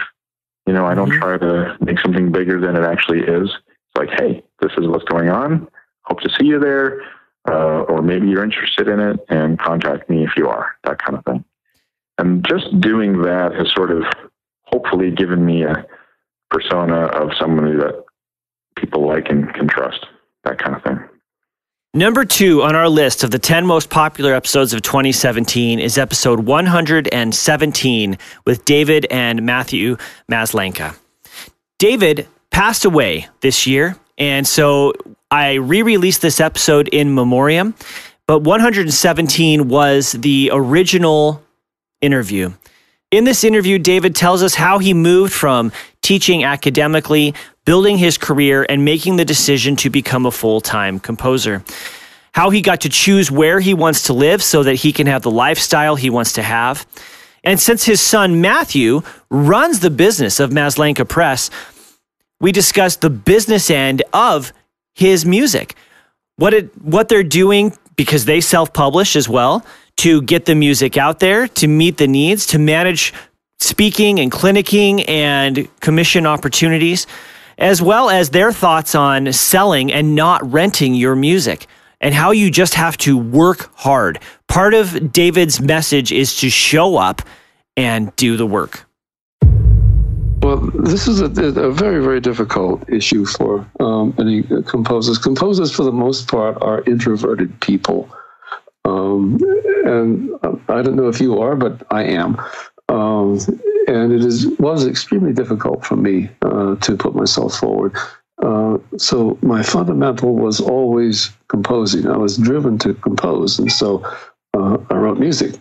You know, I don't try to make something bigger than it actually is. It's like, hey, this is what's going on. Hope to see you there, uh, or maybe you're interested in it, and contact me if you are. That kind of thing. And just doing that has sort of hopefully given me a persona of somebody that people like and can trust. That kind of thing. Number two on our list of the 10 most popular episodes of 2017 is episode 117 with David and Matthew Maslanka. David passed away this year, and so I re released this episode in memoriam, but 117 was the original interview. In this interview, David tells us how he moved from teaching academically, building his career, and making the decision to become a full time composer. How he got to choose where he wants to live so that he can have the lifestyle he wants to have. And since his son Matthew runs the business of Maslanka Press, we discussed the business end of his music. What it what they're doing because they self-publish as well to get the music out there, to meet the needs, to manage speaking and clinicking and commission opportunities, as well as their thoughts on selling and not renting your music and how you just have to work hard. Part of David's message is to show up and do the work. Well, this is a, a very, very difficult issue for um, many composers. Composers, for the most part, are introverted people. Um, and I don't know if you are, but I am. Um, and it is was extremely difficult for me uh, to put myself forward. Uh, so my fundamental was always composing. I was driven to compose, and so uh, I wrote music.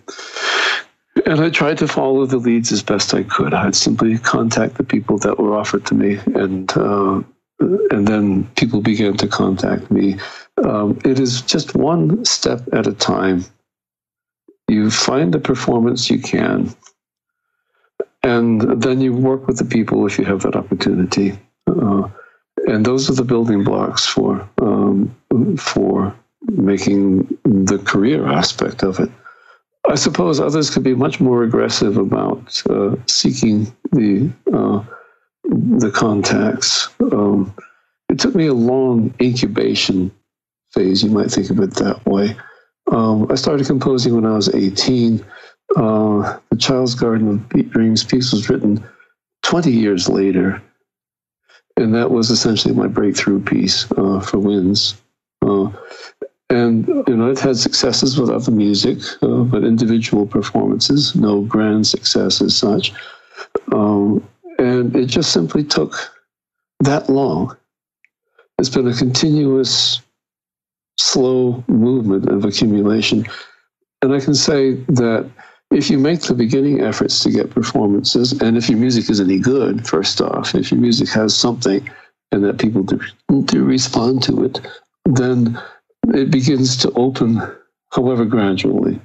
And I tried to follow the leads as best I could. I'd simply contact the people that were offered to me, and uh, and then people began to contact me. Um, it is just one step at a time. You find the performance you can, and then you work with the people if you have that opportunity. Uh, and those are the building blocks for um, for making the career aspect of it. I suppose others could be much more aggressive about uh, seeking the uh, the contacts. Um, it took me a long incubation phase. You might think of it that way. Um, I started composing when I was 18. Uh, the Child's Garden of Dreams piece was written 20 years later, and that was essentially my breakthrough piece uh, for Winds. Uh, and you know, it had successes with other music, uh, but individual performances, no grand success as such. Um, and it just simply took that long. It's been a continuous, slow movement of accumulation. And I can say that if you make the beginning efforts to get performances, and if your music is any good, first off, if your music has something and that people do, do respond to it, then it begins to open, however gradually.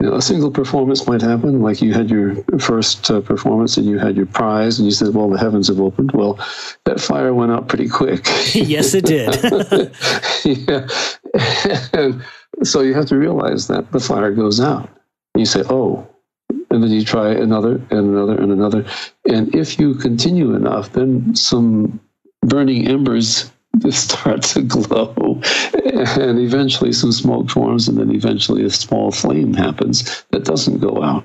You know, a single performance might happen, like you had your first uh, performance and you had your prize, and you said, "Well, the heavens have opened." Well, that fire went out pretty quick. yes, it did. yeah, and so you have to realize that the fire goes out. And you say, "Oh," and then you try another and another and another. And if you continue enough, then some burning embers start to glow, and eventually some smoke forms, and then eventually a small flame happens that doesn't go out.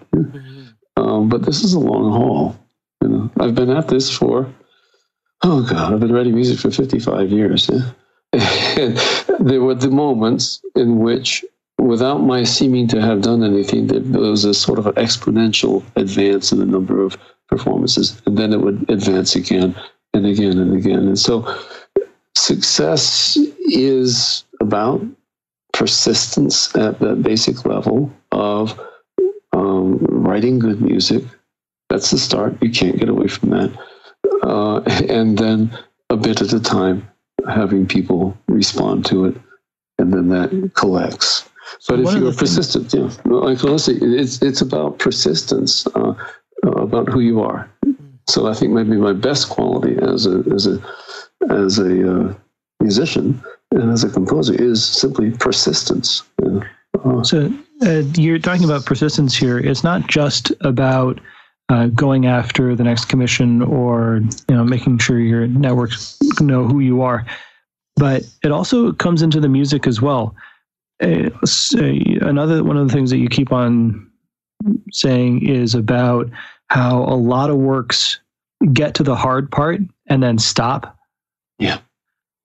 Um, but this is a long haul. You know, I've been at this for oh god, I've been writing music for fifty-five years. Yeah? there were the moments in which without my seeming to have done anything, there was a sort of an exponential advance in the number of performances, and then it would advance again and again and again. And so, success is about persistence at that basic level of um, writing good music. That's the start. You can't get away from that. Uh, and then a bit at a time, having people respond to it, and then that collects. But if you're persistent, things- yeah, like honestly, it's it's about persistence, uh, about who you are. So I think maybe my best quality as a as a as a uh, musician and as a composer is simply persistence. Yeah. Uh, So uh, you're talking about persistence here. It's not just about uh, going after the next commission or you know making sure your networks know who you are, but it also comes into the music as well. Uh, s- another one of the things that you keep on saying is about how a lot of works get to the hard part and then stop. Yeah.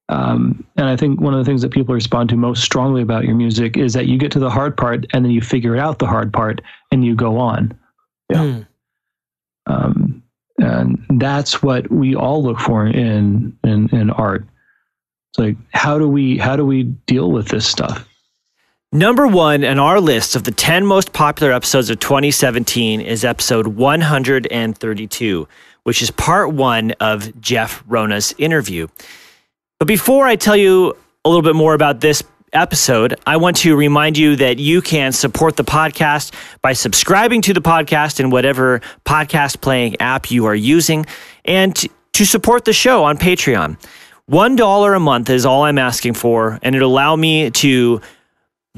Um, and I think one of the things that people respond to most strongly about your music is that you get to the hard part and then you figure out the hard part and you go on. Yeah. Um, and that's what we all look for in, in, in art. It's like, how do we, how do we deal with this stuff? Number one on our list of the 10 most popular episodes of 2017 is episode 132, which is part one of Jeff Rona's interview. But before I tell you a little bit more about this episode, I want to remind you that you can support the podcast by subscribing to the podcast in whatever podcast playing app you are using and to support the show on Patreon. $1 a month is all I'm asking for, and it'll allow me to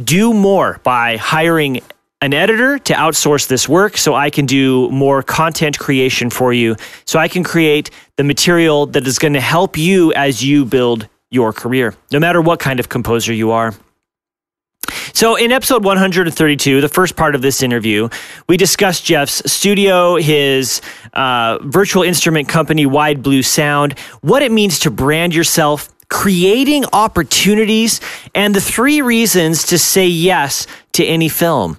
do more by hiring an editor to outsource this work so I can do more content creation for you, so I can create the material that is going to help you as you build your career, no matter what kind of composer you are. So, in episode 132, the first part of this interview, we discussed Jeff's studio, his uh, virtual instrument company, Wide Blue Sound, what it means to brand yourself, creating opportunities, and the three reasons to say yes to any film.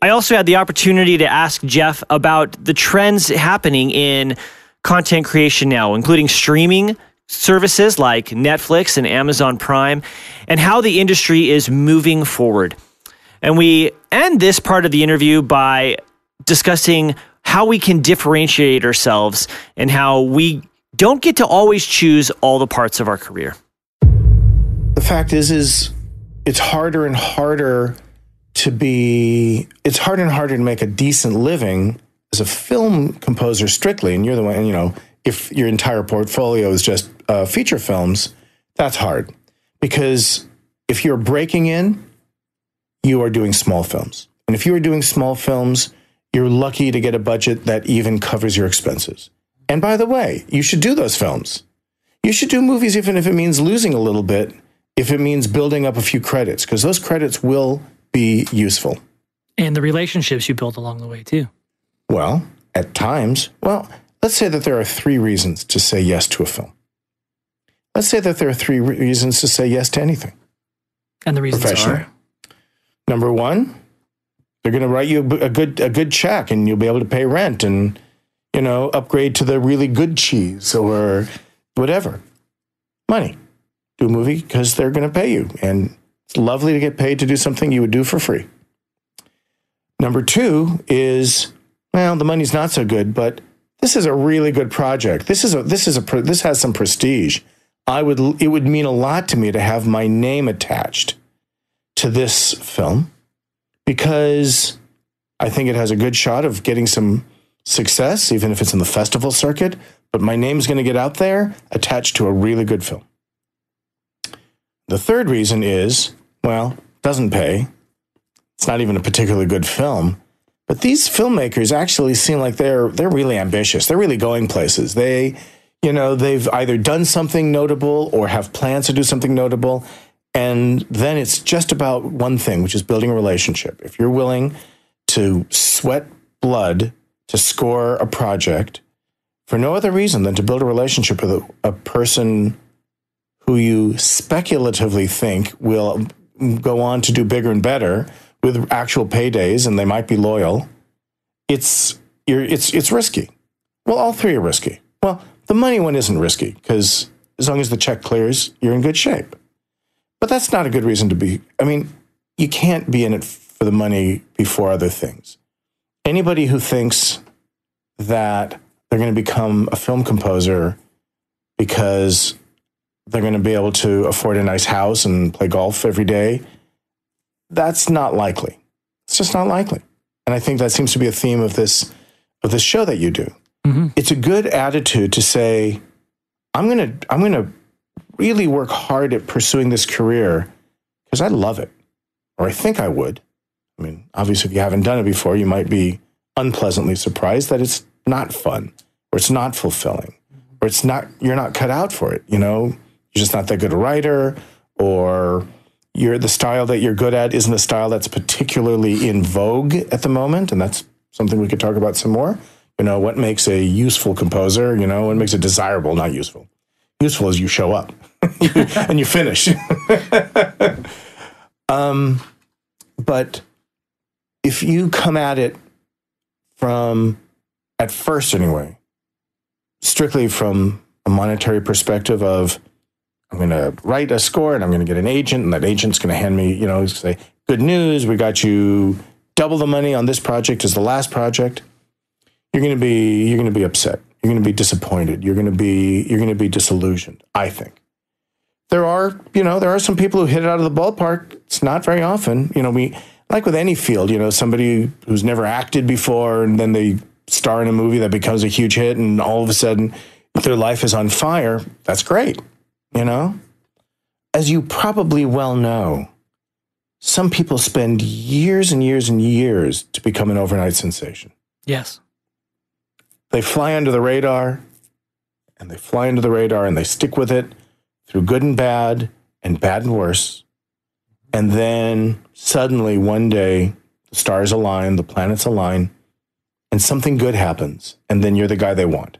I also had the opportunity to ask Jeff about the trends happening in content creation now, including streaming services like Netflix and Amazon Prime, and how the industry is moving forward. And we end this part of the interview by discussing how we can differentiate ourselves and how we don't get to always choose all the parts of our career. The fact is is it's harder and harder to be it's harder and harder to make a decent living as a film composer strictly. And you're the one you know if your entire portfolio is just uh, feature films that's hard. Because if you're breaking in you are doing small films. And if you are doing small films you're lucky to get a budget that even covers your expenses. And by the way you should do those films. You should do movies even if it means losing a little bit if it means building up a few credits because those credits will be useful. And the relationships you build along the way too. well at times well let's say that there are three reasons to say yes to a film. Let's say that there are three re- reasons to say yes to anything. And the reasons are? Number one they're going to write you a good a good check and you'll be able to pay rent and you know upgrade to the really good cheese or whatever. Money do a movie because they're going to pay you and it's lovely to get paid to do something you would do for free number two is well the money's not so good but this is a really good project this is a this is a this has some prestige i would it would mean a lot to me to have my name attached to this film because I think it has a good shot of getting some success, even if it's in the festival circuit. But my name's going to get out there attached to a really good film. The third reason is well, doesn't pay. It's not even a particularly good film, but these filmmakers actually seem like they're they're really ambitious. They're really going places. They, you know, they've either done something notable or have plans to do something notable. And then it's just about one thing, which is building a relationship. If you're willing to sweat blood to score a project for no other reason than to build a relationship with a, a person who you speculatively think will go on to do bigger and better with actual paydays and they might be loyal it's it's it's risky. Well all three are risky. Well the money one isn't risky because as long as the check clears you're in good shape. But that's not a good reason to be i mean you can't be in it for the money before other things. Anybody who thinks that they're going to become a film composer because they're going to be able to afford a nice house and play golf every day that's not likely. It's just not likely. And I think that seems to be a theme of this of this show that you do. Mm-hmm. It's a good attitude to say, I'm gonna I'm gonna really work hard at pursuing this career because I love it, or I think I would. I mean, obviously, if you haven't done it before, you might be unpleasantly surprised that it's not fun, or it's not fulfilling, or it's not you're not cut out for it. You know, you're just not that good a writer, or you're the style that you're good at isn't a style that's particularly in vogue at the moment, and that's something we could talk about some more. You know, what makes a useful composer? You know, what makes it desirable, not useful. Useful is you show up and you finish. um, but if you come at it from, at first anyway, strictly from a monetary perspective of I'm going to write a score and I'm going to get an agent, and that agent's going to hand me, you know, say, good news, we got you double the money on this project as the last project. You're going to be you're going to be upset. You're going to be disappointed. You're going to be you're going to be disillusioned. I think there are you know there are some people who hit it out of the ballpark. It's not very often. You know, we like with any field. You know, somebody who's never acted before and then they star in a movie that becomes a huge hit, and all of a sudden their life is on fire. That's great. You know? As you probably well know, some people spend years and years and years to become an overnight sensation. Yes. They fly under the radar and they fly under the radar and they stick with it through good and bad and bad and worse. And then suddenly one day the stars align, the planets align, and something good happens. And then you're the guy they want.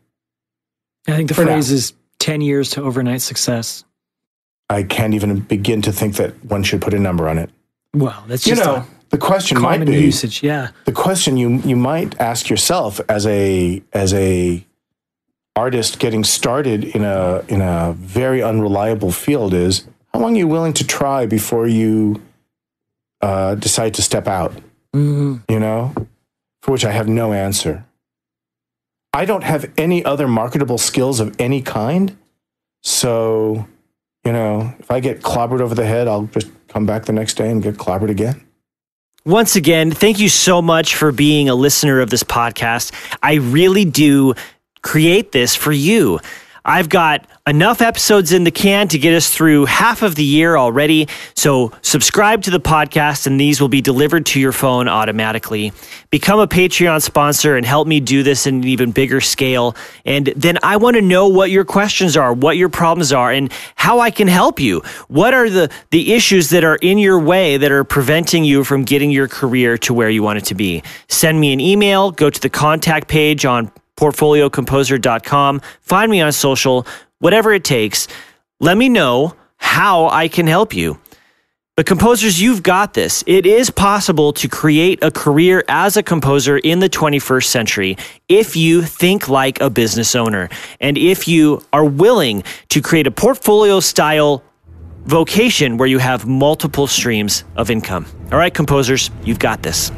I think the For phrase now. is 10 years to overnight success? I can't even begin to think that one should put a number on it. Well, that's just you know, the question might be usage. Yeah, the question you you might ask yourself as a as a artist getting started in a in a very unreliable field is how long are you willing to try before you uh, decide to step out? Mm-hmm. You know, for which I have no answer. I don't have any other marketable skills of any kind. So, you know, if I get clobbered over the head, I'll just come back the next day and get clobbered again. Once again, thank you so much for being a listener of this podcast. I really do create this for you. I've got enough episodes in the can to get us through half of the year already. So, subscribe to the podcast, and these will be delivered to your phone automatically. Become a Patreon sponsor and help me do this in an even bigger scale. And then I want to know what your questions are, what your problems are, and how I can help you. What are the, the issues that are in your way that are preventing you from getting your career to where you want it to be? Send me an email, go to the contact page on portfoliocomposer.com. Find me on social, whatever it takes. Let me know how I can help you. But composers, you've got this. It is possible to create a career as a composer in the 21st century if you think like a business owner and if you are willing to create a portfolio style vocation where you have multiple streams of income. All right, composers, you've got this.